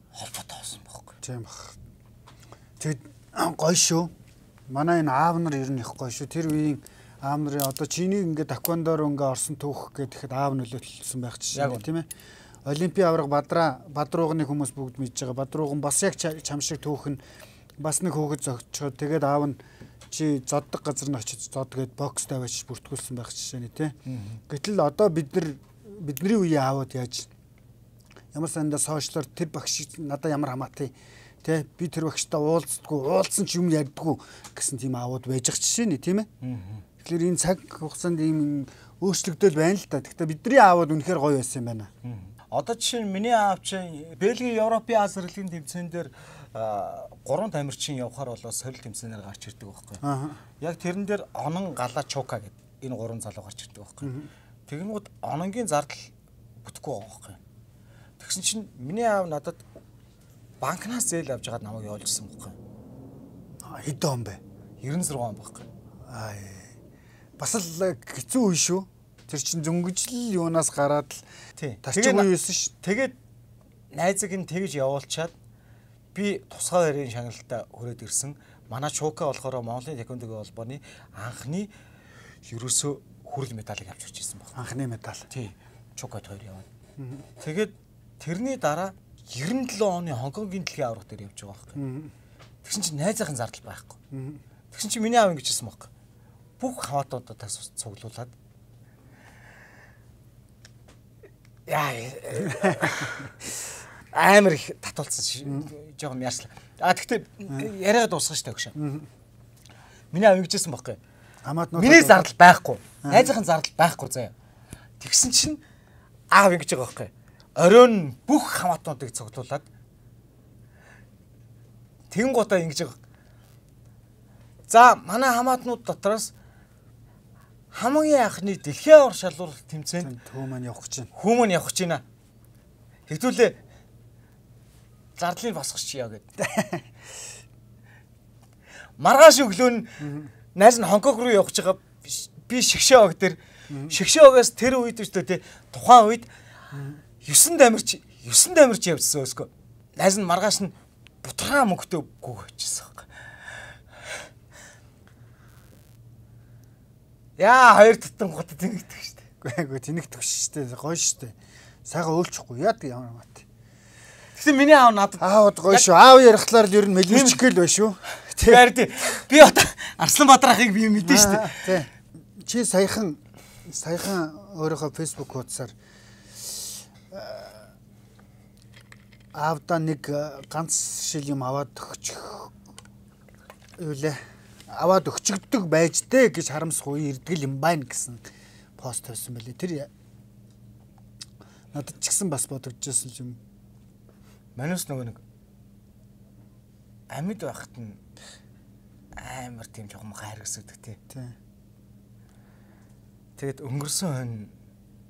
холбоотой болсон байхгүй. Тийм баг. Тэгэд гоё шүү. Манай энэ аав нар ер нь их гоё шүү. Тэр үеийн аав нарын одоо чиний ингээд таквондоор ингээ орсон түүх гэхэд аав нөлөөлсөн байх жишээ нь тийм ээ. Олимпийн авраг бадраа бадруугны хүмүүс бүгд мэдж байгаа. Бадрууган бас яг чам шиг түүх нь бас нэг хөөгд зогчоод тэгээд аав нь чи зоддог газар нь очиж зод гээд бокс тавиач бүртгүүлсэн байх жишээ нь тий. Гэтэл одоо бид нар бидний үеийн аавууд яаж ямар сандаа сошиалор тэр багш надад ямар хамаатай тий би тэр багштай уулздаггүй уулзсан ч юм ярьдаггүй гэсэн тийм аавууд байж байгаа жишээ нь тийм ээ. Тэгэхээр энэ цаг хугацаанд ийм өөрчлөгдөөл байна л да. Гэхдээ бидний аавууд үнэхээр гоё байсан юм байна. Одоо жишээ нь миний аав чинь Бельгийн Европын Аз зэрлэгийн тэмцээн дээр гурван тамирчин явхаар болоо сорил тэмцээнээр гарч ирдэг байхгүй. Яг тэрэн дээр онон гала чука гэдэг энэ гурван залуу гарч ирдэг байхгүй. Тэгэнгүүт ононгийн зардал бүтэхгүй байгаа байхгүй. Тэгсэн чинь миний аав надад банкнаас зээл авч байгаад намайг явуулжсэн байхгүй. Хэдэн он бэ? 96 он байхгүй. Аа бас л хэцүү үе шүү. Тэр чин зөнгөжл юунаас гараад л тарчин үе юусэн ш. Тэгээд найзыг нь тэгж явуулчаад би тусгай хоёрын шагналтай хүрээд ирсэн. Манай Чука болохоор Монголын тэквондогийн холбооны анхны ерөөсөө хүрэл медалыг авч ирж ирсэн байна. Анхны медаль. Тий. Чукад хоёр яваад. Тэгээд тэрний дараа 97 оны Хонконгийн дэлхийн аврах дээр явж байгаа байхгүй. Тэгсэн чинь найзынхын зардал байхгүй. Тэгсэн чинь миний аав ингэж хэлсэн байхгүй. Бүх хаваатуудаа цуглуулад яа амар их татуулсан жоохон яарслаа. А тэгтээ яриагаа дуусгах штэ өгшөө. Миний аав ингэжсэн байхгүй. Хамаатнууд Миний зардал байхгүй. Найзынхын зардал байхгүй заяа. Тэгсэн чинь аав ингэж байгаа байхгүй. Оройн бүх хамаатнуудыг цуглуулад тэгэн гутаа ингэж байгаа. За манай хамаатнууд дотроос хамгийн анхны дэлхийн ор шалралт тэмцээнд төө маань явах гэж байна. Хүмүүн явах гэж байна. Хэвтүүлээ зардлыг босгоч яа гэд. Маргааш өглөө нь найз нь Хонконг руу явж байгаа би шигшээ ог дээр шигшээ огоос тэр үед ч тэ тухайн үед 9 дамирч 9 дамирч явжсан өскөө. Найз нь маргааш нь бутгаа мөнгөтэй гүгчсэн байхгүй. Яа хоёр тутан гот тэнэгдэх штэ. Үгүй тэнэгдэх штэ. Гоё штэ. Сайхан өөлчихгүй. Яа гэдэг ямар мат. Тэгсэн миний аав надад аавд гоё шүү. Аав ярихлаар л ер нь мэлмэрчих гээл байна шүү. Тэгэхээр тий. Би одоо Арсланбаатар ахыг би мэдэн штэ. Тий. Чи саяхан саяхан өөрийнхөө фэйсбુક хуудасаар аавда нэг ганц шил юм аваад өгчих юу лээ аваад өгчөгдөг байж дээ гэж харамсах үе ирдгэл юм байна гэсэн пост тавьсан байлээ. Тэр надад ч гэсэн бас бодогдчихсэн юм. Манус нөгөө нэг амьд байхад нь амар тийм жоохон хайргасдаг тий. Тэгэд өнгөрсөн хон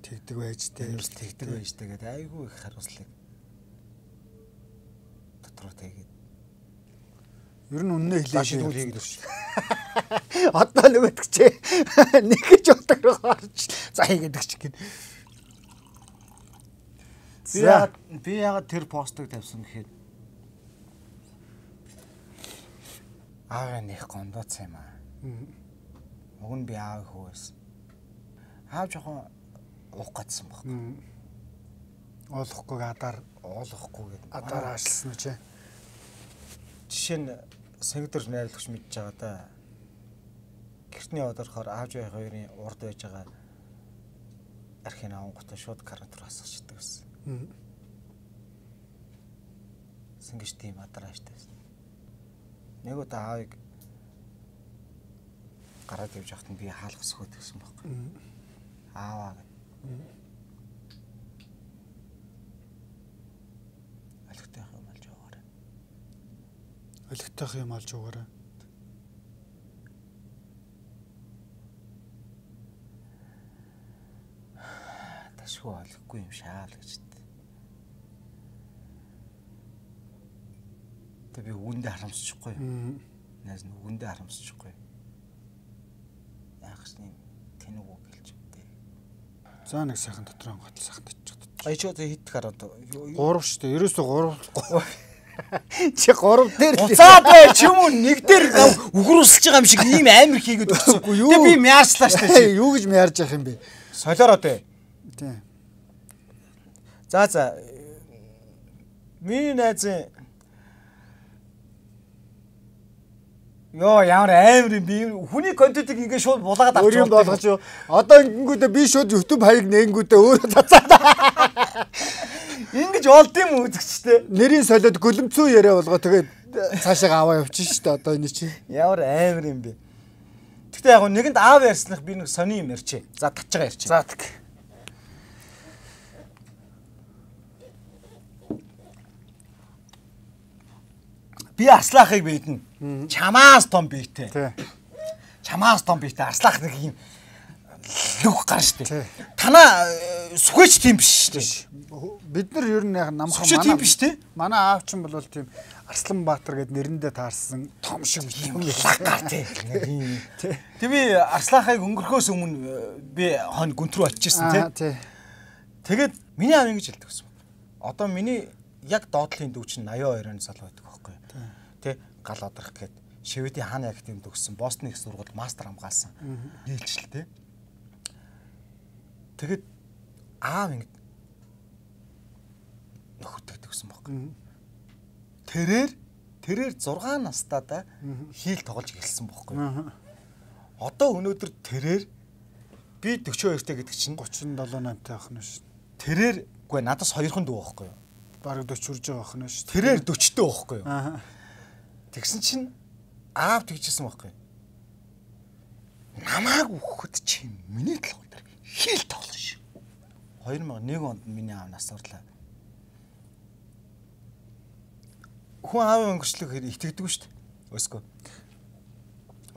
тэгдэг байж дээ. Тэгдэг байж дээ гэдэг айгүй их хариуцлага дотроо тэгээд Ер нь үннээ хэлээ дүүл хийгээд өгч. Одоо л өгдөг чи. Нэг гэж утга руу гарч за хийгээд өгч гин. Би яагаад би яагаад тэр постыг тавьсан гэхээр аавын нэх гондооц юм аа. Уг нь би аав хөөс. Аав жоохон уух гацсан баг. Олохгүй адаар олохгүй гэдэг. Адаар аашлсан уу чи? Жишээ нь сэгдэр найрлагч мэдж байгаа да. Гэртний одорхоор аавж байх хоёрын урд байж байгаа архин авангуудаа шууд карантур хасчихдаг гэсэн. Сэнгэж тийм адарааштай байсан. Нэг удаа аавыг гараад явж байхад нь би хаалга өсгөөд гэсэн байхгүй. Ааваа гэд. Алхтай. Олигтойх юм алж өгөөрэй. Ташгүй олохгүй юм шаал гэж. Тэг би үгэндээ харамсчихгүй. Найз нь үгэндээ харамсчихгүй. Яах ч юм тэнэг үг гэлж өгдөө. За нэг сайхан дотроо готл сайхан таччих. Ая ч одоо хит гараад 3 шүү дээ. Ерөөсөө 3 чи 3 дээр л Уцаад бай ч юм уу нэг дээр үгрүүлсэж байгаа юм шиг ийм амир хийгээд өгсөн. Тэг би мяарчлаа шүү дээ. Юу гэж мяарж явах юм бэ? Солиороо дээ. Тийм. За за. Миний найзын Йоо ямар амар юм би хүний контентыг ингээ шууд булаагаад авч Өөр юм болгож юу. Одоо ингэнгүүтээ би шууд YouTube хаяг нээнгүүтээ өөрөө цацаад. Ингэж олд юм үзэгчтэй. Нэрийн солиод гөлөмцөө яриа болгоо тэгээд цаашаа аваа явчих шүү дээ одоо энэ чинь. Ямар амар юм бэ. Гэтэ яг нэгэнд аав ярьсных би нэг сони юм ярьчээ. За татчгаа ярьчээ. За так. Би арслахыг бийдэн. Чамаас том бийтэй. Тий. Чамаас том бийтэй арслах нэг юм лүг гар штэ. Танаа сүхэж тийм биш штэ. Бид нар ер нь намхан Сүхэж тийм биш те. Манай аав чинь бол тийм Арслан Баатар гэд нэрэндээ таарсан том шиг юм лаг гар тий. Тэг би арслахыг өнгөрөхөөс өмнө би хон гүнт рүү очижсэн тий. Тэгээд миний аав ингэж хэлдэг гэсэн. Одоо миний яг доотлын дүү чинь 82 оны залуу байдаг гал одрах гээд Шведийн хаана яг тийм төгссөн. Бостон их сургууль мастер хамгаалсан. Нийлжлээ. Тэгэд аав ингэ нөхөдтэй төгсөн байхгүй. Тэрээр тэрээр 6 настайдаа хийл тоглож эхэлсэн байхгүй. Одоо өнөөдөр тэрээр би 42-тэй гэдэг чинь 37 8-тай ах нь шүү. Тэрээр үгүй надаас хоёрхан дүү байхгүй юу? Бараг 40 хүрж байгаа ах нь шүү. Тэрээр 40-тэй байхгүй юу? Аа. Тэгсэн чинь аав тэгжсэн байхгүй намааг өгөхөд чи миний толгой дээр хил тоглоно шүү. 2001 онд миний аав нас орлоо. Хүн аавын өнгөрчлөг хэр итгэдэг шүү дээ. Өсгөө.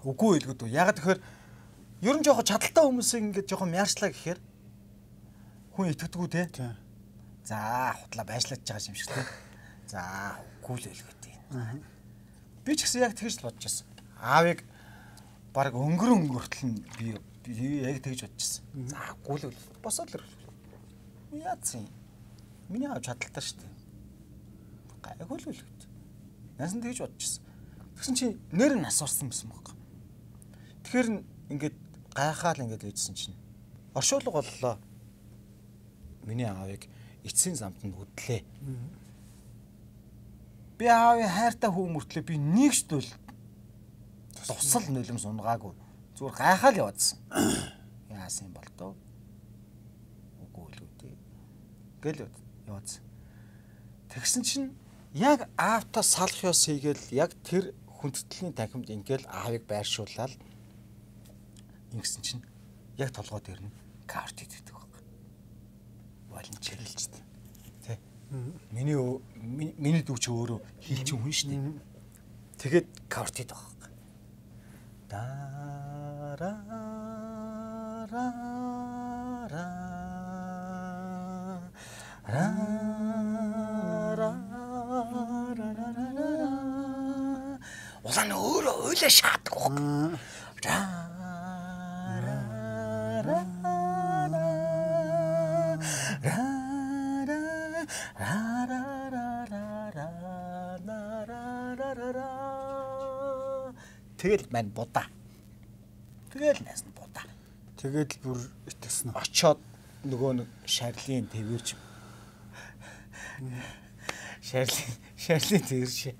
Үгүй хэлгүүд үү. Ягаад тэгэхээр ер нь жоохон чадaltaй хүмүүсийг ингээд жоохон мяарчлаа гэхээр хүн итгэдэггүй те. За хутлаа байшлаад байгаа юм шиг те. За үгүй л хэлгээд. Би ч гэсэн яг тэгж л бодож байсан. Аавыг баг өнгөрөн өнгөртөл нь би яг тэгж бодож байсан. За үгүй л босоод л яатсан. Миний аав чадaltaй шүү дээ. Гайгүй л үлгэж. Насан тэгж бодож байсан. Тэгсэн чи нэр нь асуурсан байсан байхгүй. Тэгэхээр ингээд гайхаал ингээд лээжсэн чинь оршуулга боллоо. Миний аавыг эцсийн замд нь хөдлөө. Би аавын хайртай хүү мөртлөө би нэгч дөл тусал нулимс унгаагүй. Зүгээр гайхаал яваадсан. Яасан юм бол доо. Үгүй л үү. Гэл яваадсан. Тэгсэн чинь яг аавтаа салах ёс хийгээл яг тэр хүндэтгэлийн танхимд ингээл аавыг байршуулаад ингэсэн чинь яг толгой дээр нь карт идэх байхгүй. Волончерлж тээ. Миний миний дүү чи өөрөө хилчин хүн шүү дээ. Тэгээд карт идэх байхгүй. Дара ра ра ра Улаан өөрөө ойлоо шаадаг. Ра Тэгэл мань будаа. Тэгэл найс нь будаа. Тэгээд бүр итгэсэн? Очоод нөгөө нэг шарлын твэрч шарлын шарлын твэрч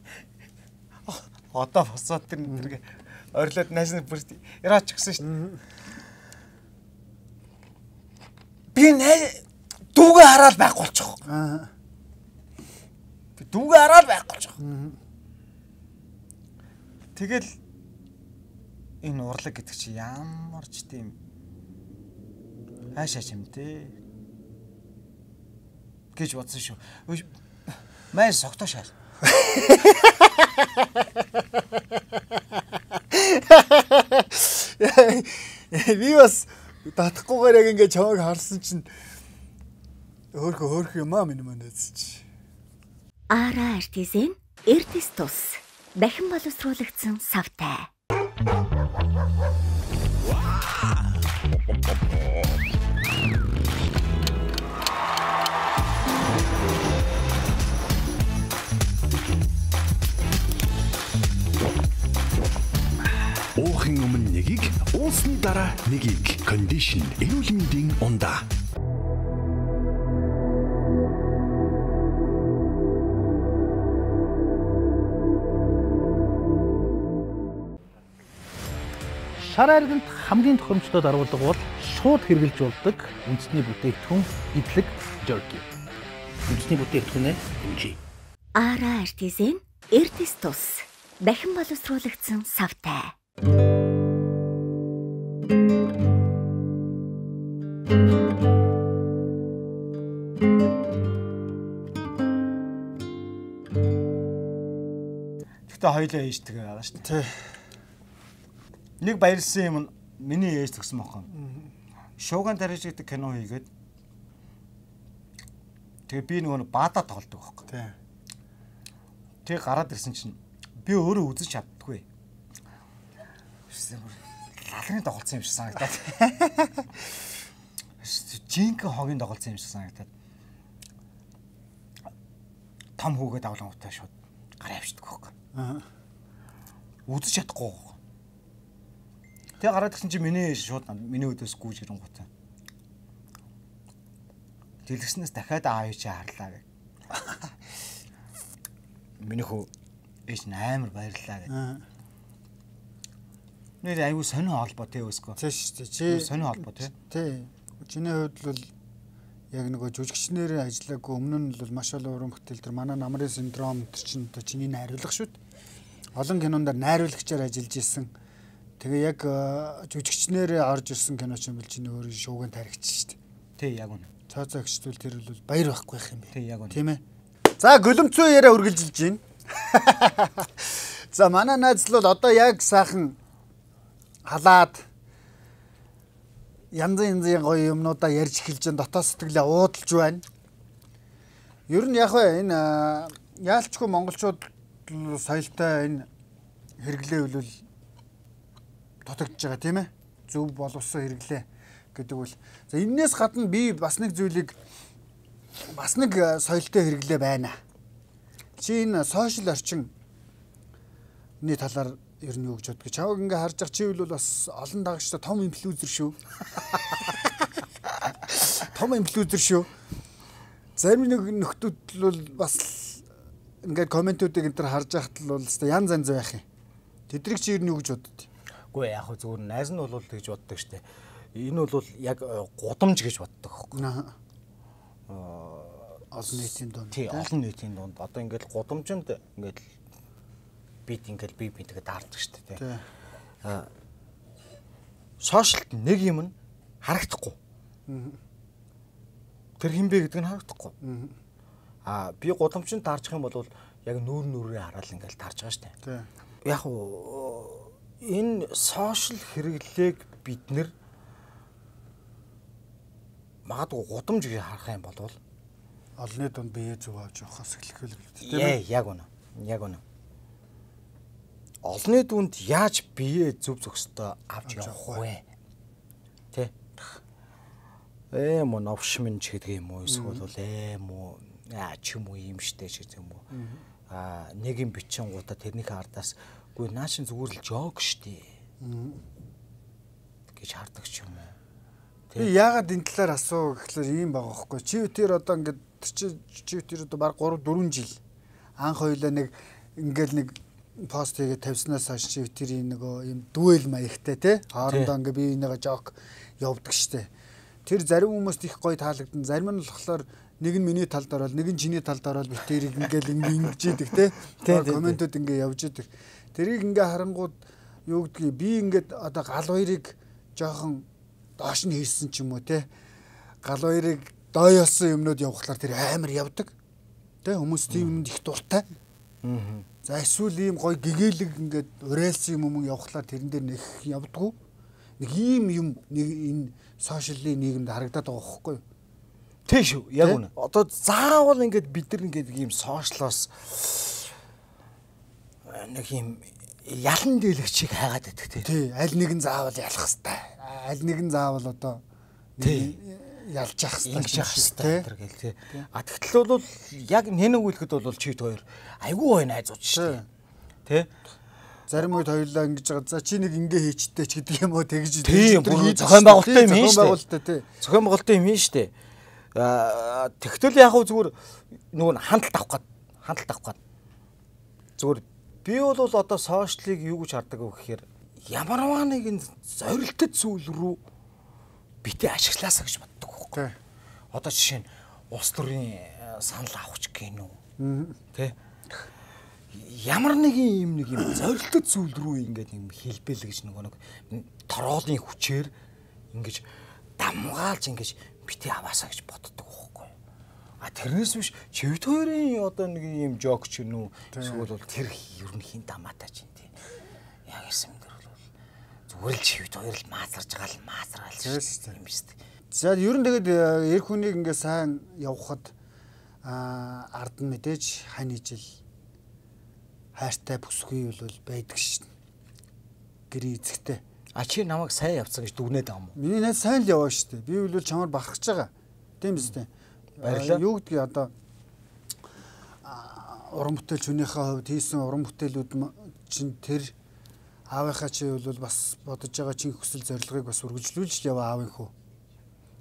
одоо босоод тэр нэг орилоод найс нь бүр яраач гисэн шүү. Би най дүүгээ хараад байхгүй болчих. Аа. Дүүгээ хараад байхгүй болчих. Тэгэл энэ урлаг гэдэг чи ямар ч тийм хаашаа юм те гэж бодсон шүү. Май согтоо шал. Би бас татахгүйгээр яг ингээд чамайг харсан чинь өөрхө өөрхө юм аа минь манайц чи. Ара артизен эрдэс тус дахин боловсруулагдсан савтай. Уухын өмнө нэгийг, уусны дараа нэгийг кондишн эрүүл мэндийн ундаа. Шар айрагт хамгийн тохиромжтой даруулга бол шууд хэрглэж болдог үндэсний бүтээгдэхүүн идлэг жерки. Үндэсний бүтээгдэхүүнээ хэмжээ. Ара артизен эрдэс тус дахин боловсруулагдсан савтай. Гэтэ хоёлаа ээж тэгээ байгаа шүү дээ. Нэг баярлсан юм миний ээж тгсэн бохоо. Шууган дариж гэдэг кино хийгээд тэгээ би нөгөө баада тоглодог байхгүй. Тий. Тэг гараад ирсэн чинь би өөрөө үзэж чаддаггүй. Лалгын тоглолцсон юм шиг санагдаад. Жинхэнэ хогийн тоглолцсон юм шиг санагдаад. Том хүүгээ давлан утаа шууд гараа авчдаг байхгүй. Аа. Үзэж чадахгүй. Тэгээ гараад ирсэн чинь миний шууд миний өдөөс гүйж ирэн гутаа. Дэлгэснээс дахиад аав чи харлаа гэх. Миний хөө ээж нь амар баярлаа гэх. Нэр аюу сонио холбоо тий өсгөө. Тий шүү дээ. Чи сонио холбоо тий. Тий. Чиний хувьд бол яг нөгөө жүжигчнэр ажиллаагүй өмнө нь бол маш олон уран бүтээл төр манай намрын синдром төр чинь одоо чиний найруулга шүү дээ. Олон кинонд найруулагчаар ажиллаж исэн. Тэгээ яг э, жүжигчнэрээ орж ирсэн кино ч юм бол чинь өөр шууган таригч шүү дээ. Тий яг үнэ. Цаацаа гिचвэл тэр бол баяр байхгүй байх юм бэ. Тий яг үнэ. Тийм ээ. За гөлөмцөө яриа үргэлжилж байна. За манай найз л бол одоо яг сайхан халаад янз янзын гоё юмнуудаа ярьж эхэлж байна. Дотоод сэтгэлээ уудалж байна. Ер нь яг энэ аа, яалчгүй монголчууд соёлтой энэ хэрэглээ хөлөл дутагдж байгаа тийм ээ. Зөв боловсон хэрэглээ гэдэг бол. За энээс гадна би бас нэг зүйлийг бас нэг э, соёлтой хэрэглээ байна. Чи энэ сошиал орчин ний талаар ер нь юу гэж боддог. Чаваг ингээ харж ах чи бол бас олон дагагчтай том инфлюенсер шүү. Том инфлюенсер шүү. Зарим нэг нөхдүүд бол бас ингээд комментүүдийг энэ төр харж ахт л бол янз янз байх юм. Тэдрийг чи ер нь юу гэж боддог? Үгүй яг хөө зүгээр найз нь бол тэгж боддог штэ. Энэ бол яг э, гудамж гэж боддог хөөхгүй. Аа. олон нийтийн дунд. Тий, олон нийтийн дунд. Одоо ингээд гудамжинд ингээд бит ингээд би би тэгээд даардаг штэ тий. Аа сошиалд нэг юм нь харагдахгүй. Тэр хин бэ гэдэг нь харагдахгүй. Аа би гудамжинд таарчих юм бол яг нүүр нүрээ хараад ингээл таарч байгаа штэ. Тий. Яг уу энэ сошиал хэрэглээг бид нэр магадгүй гудамж гэж харах юм бол Олны дунд бие зүг авч явахаас эхлэх л Яа, яг үнэ. Яг үнэ. Олны дүнд яаж бие зүв зөвхөстөө авч явах вэ? Тэ. Ээ мөн новшмын ч гэдэг юм уу эсвэл ээ мөн аа ч юм уу юм штэ ч гэдэг юм уу. Аа нэг юм бичин гутаа тэрнийхээ ардаас үгүй наашин зүгээр л жог штэ гэж хардаг ч юм уу. Би яагаад энэ талаар асуу гэхлээр ийм байгаа байхгүй. Чи тэр одоо ингээд чи чи тэр одоо баг 3 4 жил анх хоёлаа нэг ингээл нэг пост хийгээд тавьснаас хойш чи тэрийн нөгөө юм дүүэл маягтай те хоорондоо ингээ бие бинийгээ жок явдаг штэ. Тэр зарим хүмүүст их гоё таалагдсан. Зарим нь болохоор нэг нь миний талд ороод нэг нь чиний талд ороод бит тэрийг ингээл ингээ ингэж идэг те. Комментүүд ингээ явж идэг. Тэрийг ингээ харангууд юу гэдгийг би ингээд одоо гал хоёрыг жоохон доош нь хийсэн ч юм уу те. Гал хоёрыг дооёолсон юмнууд явахлаар тэр амар явдаг. Тэ хүмүүс тийм юмд их дуртай. Аа. За эсвэл ийм гоё гэгээлэг ингээд уриалсан юм юм явахлаар тэрэн дээр нэг явдггүй. Нэг ийм юм нэг энэ сошиалын нийгэмд харагдаад байгаа хөөхгүй юу? Тий шүү. Яг үнэ. Одоо заавал ингээд бид нар ингээд ийм сошиалоос нэг ийм ялан дийлэгчийг хайгаад байдаг тий. Тий, аль нэг нь заавал ялах хэвээр. Аль нэг нь заавал одоо Тий. ялж явах хэвээр. ингэж явах хэвээр гэл тий. А тэгтэл бол яг нэнэг үлгэд бол чийд хоёр айгүй гоё найзууд шүү дээ. Тий. Зарим үед хоёулаа ингэж байгаа. За чи нэг ингээ хийчтэй ч гэдэг юм уу тэгж Тийм зохион байгуулалттай юм шүү дээ. Зохион байгуулалттай тий. Зохион байгуулалттай юм шүү дээ. Аа тэгтэл яг хөө зүгээр нөгөө хандлт авах гээд хандлт авах гээд зүгээр би бол одоо сошиалыг юу гэж хардаг вэ гэхээр ямарваа нэгэн зорилттой зүйл рүү битээ ашиглаасаа гэж боддог байхгүй. Одоо жишээ нь улс төрийн э, санал авах гин үү? Тэ? Ямар нэгэн юм нэг юм зорилттой зүйл рүү ингээд юм хэлбэл гэж нөгөө нэг тороолын хүчээр ингэж дамгаалж ингэж битээ аваасаа гэж боддог байхгүй. А тэрнээс биш чивд хоёрын одоо нэг юм жок ч уу эсвэл бол тэр ер нь хин дамаатай ч юм тий. Яг юм дэр бол зүгээр л чивд хоёр л маазарж байгаа л маазраал шүү дээ юм шүү дээ. За ер нь тэгээд э, эр хүнийг ингээ сайн явахад аа ард нь мэдээж хань ижил хайртай бүсгүй бол байдаг шин. Гэр эзэгтэй. А чи намайг сайн явцсан гэж дүгнээд байгаа юм уу? Миний найз сайн л яваа штэ. Би бол чамаар бахархаж байгаа. Тийм биз дээ. Баярлалаа. Юу гэдгийг одоо уран бүтээлч хүнийхээ хувьд хийсэн уран бүтээлүүд чинь тэр аавынхаа чи бол бас бодож байгаа чинь хүсэл зорилгыг бас үргэлжлүүлж яваа аавын хүү.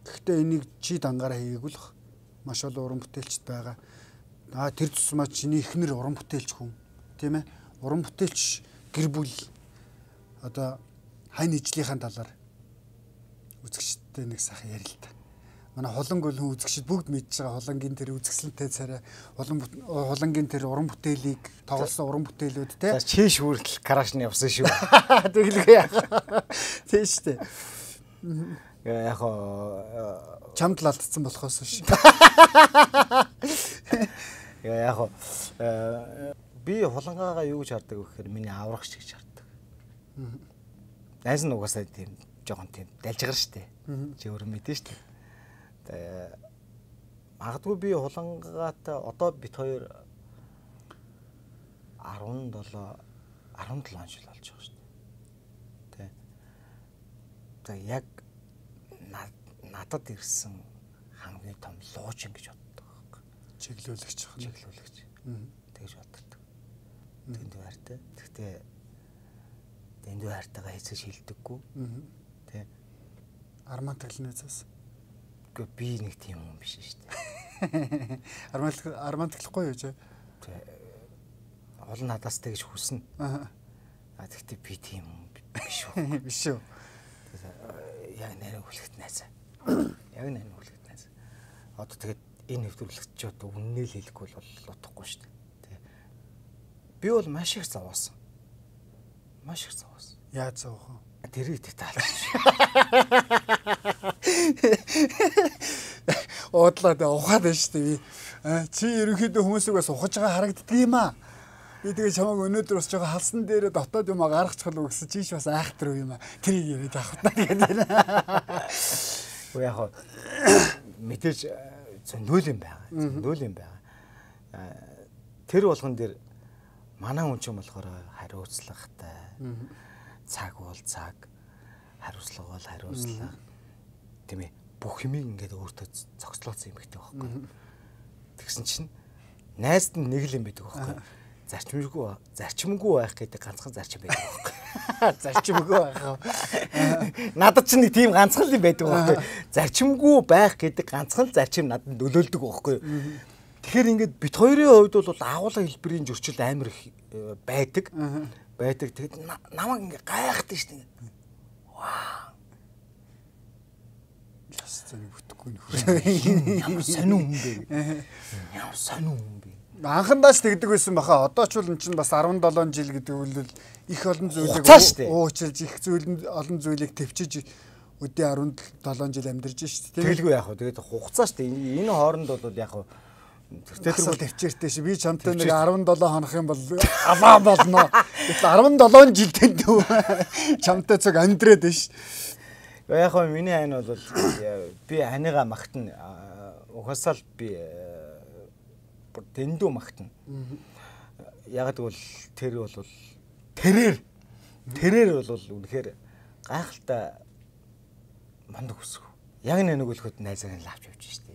Гэхдээ энийг чи дангаараа хийгээгүй л. Маш олон уран бүтээлчд байгаа. Аа тэр тусмаа чиний ихнэр уран бүтээлч хүн. Тийм ээ? Уран бүтээлч гэр бүл одоо хань ижлийнхаа талаар үзэгчтэй нэг сайхан ярил л та. Манай хуланг бол хүн үзэгчд бүгд мэдж байгаа хулангийн тэр үзэсгэлэнтэй царай хулан бүт- хулангийн тэр уран бүтээлийг тоглосон уран бүтээлүүд те За чийш хүртэл карашны явсан шүү. тэгэлгүй яах тийм шүү дээ Яг хоо чамд л алдсан болохоос ш яг хоо би хулангаагаа юу гэж хардаг вэ гэхээр миний аврагч гэж хардаг. Найз нь угаасаа тийм жоохон тийм далжгар штэ. Чи өөр мэдэн штэ. Магадгүй би хулангаатай одоо бит хоёр 17 17 жил болж байгаа штэ. Тэ. Тэгээ яг над- надад ирсэн хамгийн том луучин гэж боддог байхгүй. чиглүүлэгч хань чиглүүлэгч. Тэгж боддог. Дэндүү хайртай. Гэхдээ дэндүү хайртайгаа хэзээ шилдэггүй. Тэ. арман таглнаас Гэхдээ би нэг тийм хүн биш шүү дээ. арман арман таглахгүй юу ч Олон надаас тэгж хүснэ. Аа. А тэгтээ би тийм хүн биш үү. биш үү. Яг нарийн хүлэгт найзаа. Яг нарийн хүлэгт найзаа. Одоо тэгээд энэ нэвтрүүлэгт ч одоо үннээ л хэлэхгүй бол утгагүй шүү дээ. Тэ. Би бол маш их зовоосон. Маш их зовоосон. яаж зовох вэ Тэрийг тэ таалж. уудлаа дэ ухаад байна шүү дээ. Аа, Чи ерөнхийдөө хүмүүсийг бас ухаж байгаа харагддаг юм аа. Би тэгээ чамайг өнөөдөр бас жоо халсан дээр дотоод юм гаргачихвал уу гэсэн чийш бас айхтар юм аа. Тэрийг яриад авах та тэгээд байна. Уу яг э, зөндөл юм байгаа. Зөндөл юм байгаа. Тэр болгон дээр манай хүн ч юм болохоор хариуцлагатай. Цаг бол цаг, хариуцлага бол хариуцлага. Тийм ээ. Бүх юмыг ингээд өөртөө зогслооцсон юм гэдэг байхгүй. Тэгсэн чинь найзд нь нэг л юм байдаг байхгүй. Зарчимгүй зарчимгүй байх гэдэг ганцхан зарчим байдаг байхгүй. Зарчимгүй байх? Надад ч нэг тийм ганцхан л юм байдаг байхгүй. Зарчимгүй байх гэдэг ганцхан зарчим надад нөлөөлдөг байхгүй. Тэгэхээр ингээд бит хоёрын хувьд бол агуулга хэлбэрийн зөрчил амар их э, байдаг. Байдаг. Тэгэд на- намайг ингээд гайхдаг шүү дээ. Яс зэний бүтэхгүй нөхөр. Ямар сонин хүн бэ? Ямар сонин хүн бэ? Анхандаач тэгдэг байсан баха. Одоо ч бол эн чинь бас 17 жил гэдэг үйл их олон зүйлийг уучилж их зүйл олон зүйлийг төвчиж өдөө 17 жил амьдарч шүү дээ. Тэгэлгүй яах вэ? Тэгээд хугацаа шүү дээ. Энэ хооронд бол яг хөө Тэтгэл төвчээртэй ши би чамтай нэг 17 хонох юм бол алаа болно. Гэтэл 17 жилдээ дүү чамтай цаг амьдраад байна ш. Яг хөө миний айн бол би ханыгаа магтана. А, Угаасаа л би э, бүр дэндүү магтана. Яг тэгвэл тэр бол тэрээр тэрээр бол үнэхээр гайхалтай мундаг үсгүү. Яг нэг үлэхэд найзаг нь лавч явж штэ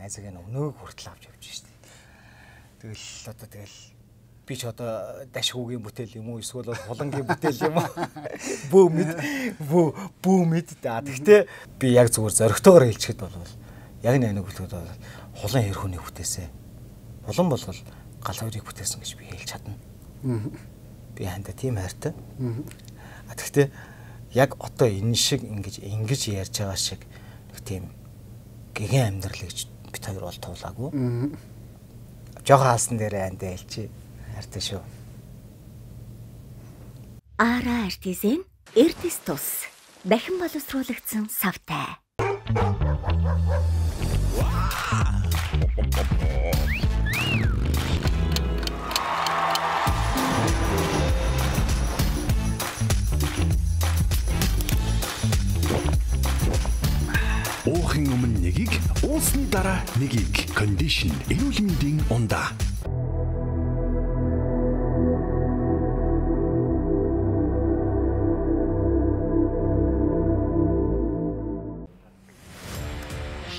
Найзаг нь өнөөг хүртэл авч явж штэ. Тэгэл одоо тэгэл би ч одоо дашгуугийн бүтээл юм уу эсвэл хулангийн бүтээл юм уу бөө мэд бөө бөө мэд да. Гэхдээ би яг зүгээр зөрөгтэйгээр хэлчихэд бол яг нэг үлэхэд бол хулан хэрхүүний бүтээсэ. Хулан болгол гал хоёрыг бүтээсэн гэж би хэлж чадна. Би ханда тийм хайртай. А тэгвэл яг одоо энэ шиг ингэж ингэж ярьж байгаа шиг нэг тийм гэгэн амьдрал гэж бит хоёр бол туулаагүй. Жохо хаалсан дээр андаа хэлчихье. Хайртай шүү. Ара артизен Эрдис тус дахин боловсруулагдсан савтай. Уухын уусны дараа нэгийг. Condition эрүүл мэндийн ундаа.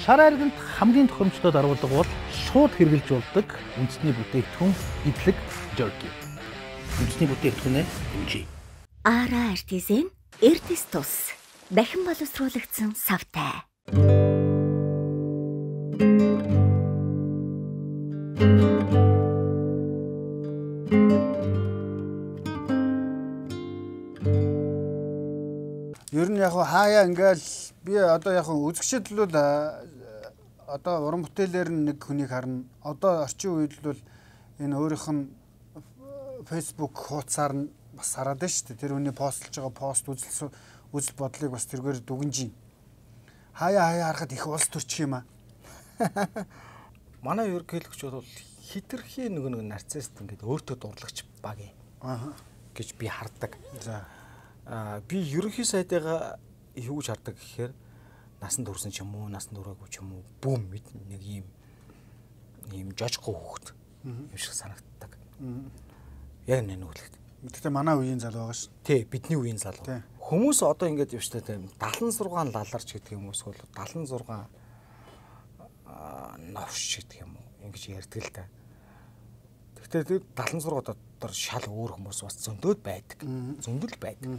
Шар айрагт хамгийн тохиромжтой даруулга бол шууд хэрглэж болдог үндэсний бүтээгдэхүүн идлэг жерки. Үндэсний бүтээгдэхүүнээ хэмжээ. Ара артизен Эрдис тус дахин боловсруулагдсан савтай. Хаяа ингээл би одоо яг үзэгчд л а, одоо уран бүтээлээр нэг хүнийг харна. Одоо орчин үед л бол энэ өөрийнх нь фэйсбુક хуудасаар нь бас хараад байна шүү дээ. Тэр хүний постлж байгаа пост үзэл үзэл бодлыг бас тэргээр дүгнэж юм. Хаяа хаяа харахад их улс төрчих юм аа. Манай ерөнхийлөгч бол хитрхи нөгөө нэг нарцисст ингээд өөртөө дурлагч баг юм. Аа. гэж би хардаг. За. Аа би ерөнхий сайдыгаа юу хардаг гэхээр насан турсан ч юм уу, насан тураагүй ч юм уу, бүүм нэг юм ийм жожгүй хүүхэд юм шиг санагддаг. Яг нэг нүглэгт. Гэхдээ манай үеийн залуу байгаа ш. Тий, бидний үеийн залуу. Хүмүүс одоо ингэж явж та 76 лаларч гэдэг хүмүүс бол 76 аа новш гэдэг юм уу ингэж ярьдаг л та. Гэхдээ 76 дотор шал өөр хүмүүс бас зөндөөд байдаг. Зөндөл байдаг.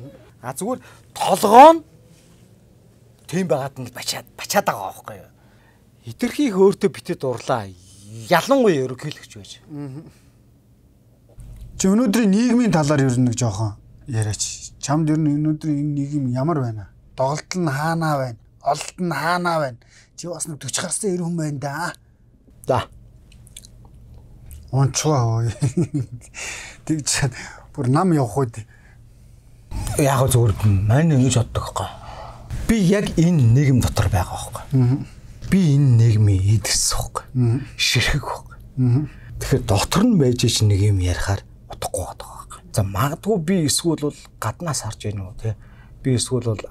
А зүгээр толгоо нь тийм байгаад нь бачаад бачаад байгаа байхгүй юу? Хитрхийг өөртөө битэд дурлаа. Ялангуяа ерөнхийлөгч байж. Чи өнөөдрийн нийгмийн талаар ер нь нэг жоохон яриач. Чамд ер нь өнөөдрийн энэ нийгэм ямар байна? Доголт нь хаанаа байна? Ололт нь хаанаа байна? Чи бас нэг 40 гарсан эр хүн байна да. За. Онцгой. Тэгж бүр нам явах үед Яг зүгээр маань ингэж боддог байхгүй. Би яг энэ нийгэм дотор байгаа байхгүй. Би энэ нийгмийн эдгэс байхгүй. Ширхэг байхгүй. Тэгэхээр дотор нь байж ич нэг юм ярихаар утгагүй байдаг байхгүй. За магадгүй би эсвэл бол гаднаас харж гэнэ үү те. Би эсвэл бол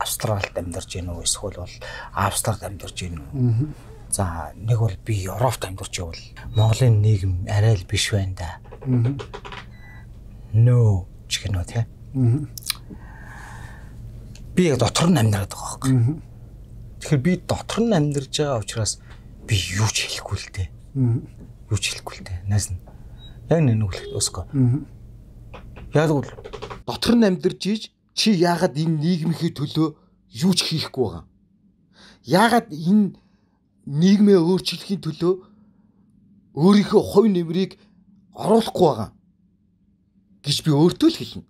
Австралид амьдарч гэнэ үү эсвэл бол Австралид амьдарч гэнэ үү. За нэг бол би Европт амьдарч явал Монголын нийгэм арай л биш байна да. Нөө ч гэнэ үү те. Би яг дотор нь амьдраад байгаа байхгүй. Тэгэхээр би дотор нь амьдарч байгаа учраас би юу ч хэлэхгүй л дээ. Юу ч хэлэхгүй л дээ. Найс нь. Яг нэг нүглэхт өсгөө. Яг бол дотор нь амьдарч ийж чи яагаад энэ нийгмийнхээ төлөө юу ч хийхгүй байгаа. Яагаад энэ нийгмээ өөрчлөхийн төлөө өөрийнхөө хувь нэмрийг оруулахгүй байгаа гэж би өөртөө л хэлнэ.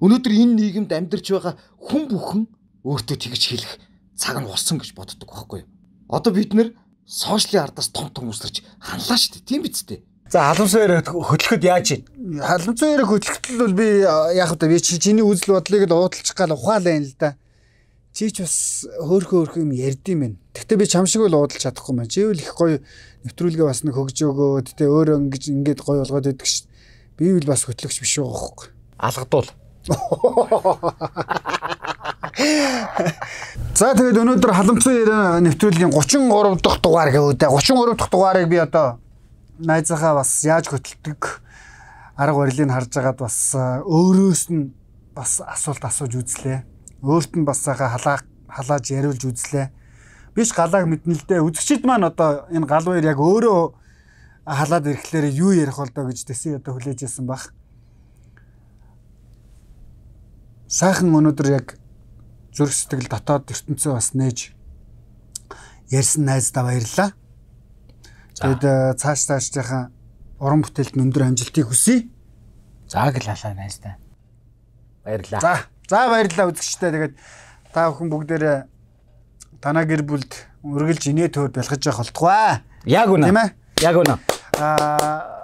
Өнөөдөр энэ нийгэмд амьдарч байгаа хүн бүхэн өөртөө тэгж хэлэх цаг нь болсон гэж боддог байхгүй юу? Одоо бид нэр сошиалын ардаас том том үсэрч ханлаа шүү дээ. Тийм биз дээ. За халамсаар хөтлөхөд яаж ийн? халамцсан яриг хөтлөлтөл бол би яг одоо би чи чиний үзэл бодлыг л уудалчих гал ухаалаа юм л да. Чи ч бас хөөхөө хөөх юм ярьдсан байна. Гэхдээ би чам шиг л уудалж чадахгүй маань. Чи үл их гоё нэвтрүүлгээ бас нэг хөгж өгөөд тэ өөрөө ингэж ингээд гоё болгоод байдаг ш. Би үл бас хөтлөгч биш байгаа хөөхгүй. Алгадуул. За тэгээд өнөөдөр халамцсан яриг нэвтрүүлгийн 33 дахь дугаар гэвүү дээ. 33 дахь дугаарыг би одоо найзахаа бас яаж хөтэлдэг арга барилыг харж агаад бас өөрөөс нь бас асуулт асууж үзлээ. Өөрт нь бас сайхан халаа халааж яриулж үзлээ. Биш галааг мэднэ л дээ. Үзэгчид маань одоо энэ гал баяр яг өөрөө халаад ирэхлээр юу ярих бол доо гэж тэсээ одоо хүлээж ирсэн баг. Сайхан өнөөдөр яг зүрх сэтгэл дотоод ертөнцөө бас нээж ярьсан найздаа баярлалаа. Тэгэд э, цааш цаашдынхаа уран бүтээлд өндөр амжилтыг хүсье. Зааглалаа найстай. Баярлалаа. За, за баярлалаа үзэгчтэй. Тэгээд та бүхэн бүгдээрээ танаа гэр бүлд үргэлж инээ төр бэлгэж явах болтугай. Яг үнэ. Тийм ээ? Яг үнэ. Аа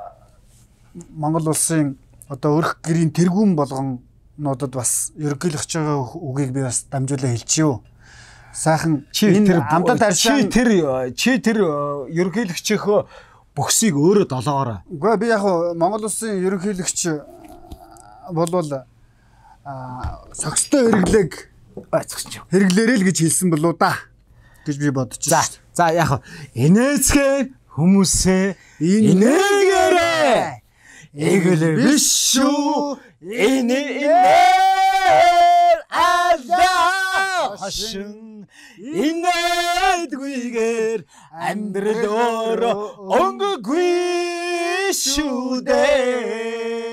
Монгол улсын одоо өрх гэрийн тэргүүн болгоннуудад бас ерөнхийлөгч байгаа үгийг би бас дамжуулаа хэлчихв. Сайхан Чи тэр амдад чи аршаа тэр чи тэр ерөнхийлөгчийнхөө бөхсийг өөрөө долоогоорой. Үгүй би яг Монгол улсын ерөнхийлөгч болвол аа согстой хэрэглээг байцгч. хэрэглээрэй л гэж хэлсэн болоо да гэж би бодож За байна. за яг инээцгээ хүмүүсээ инээгээрээ эгэлэр биш шүү. Энэ инээр алда хашин инээдгүйгээр амьдрал өөрөө өнгөгүй шүү дээ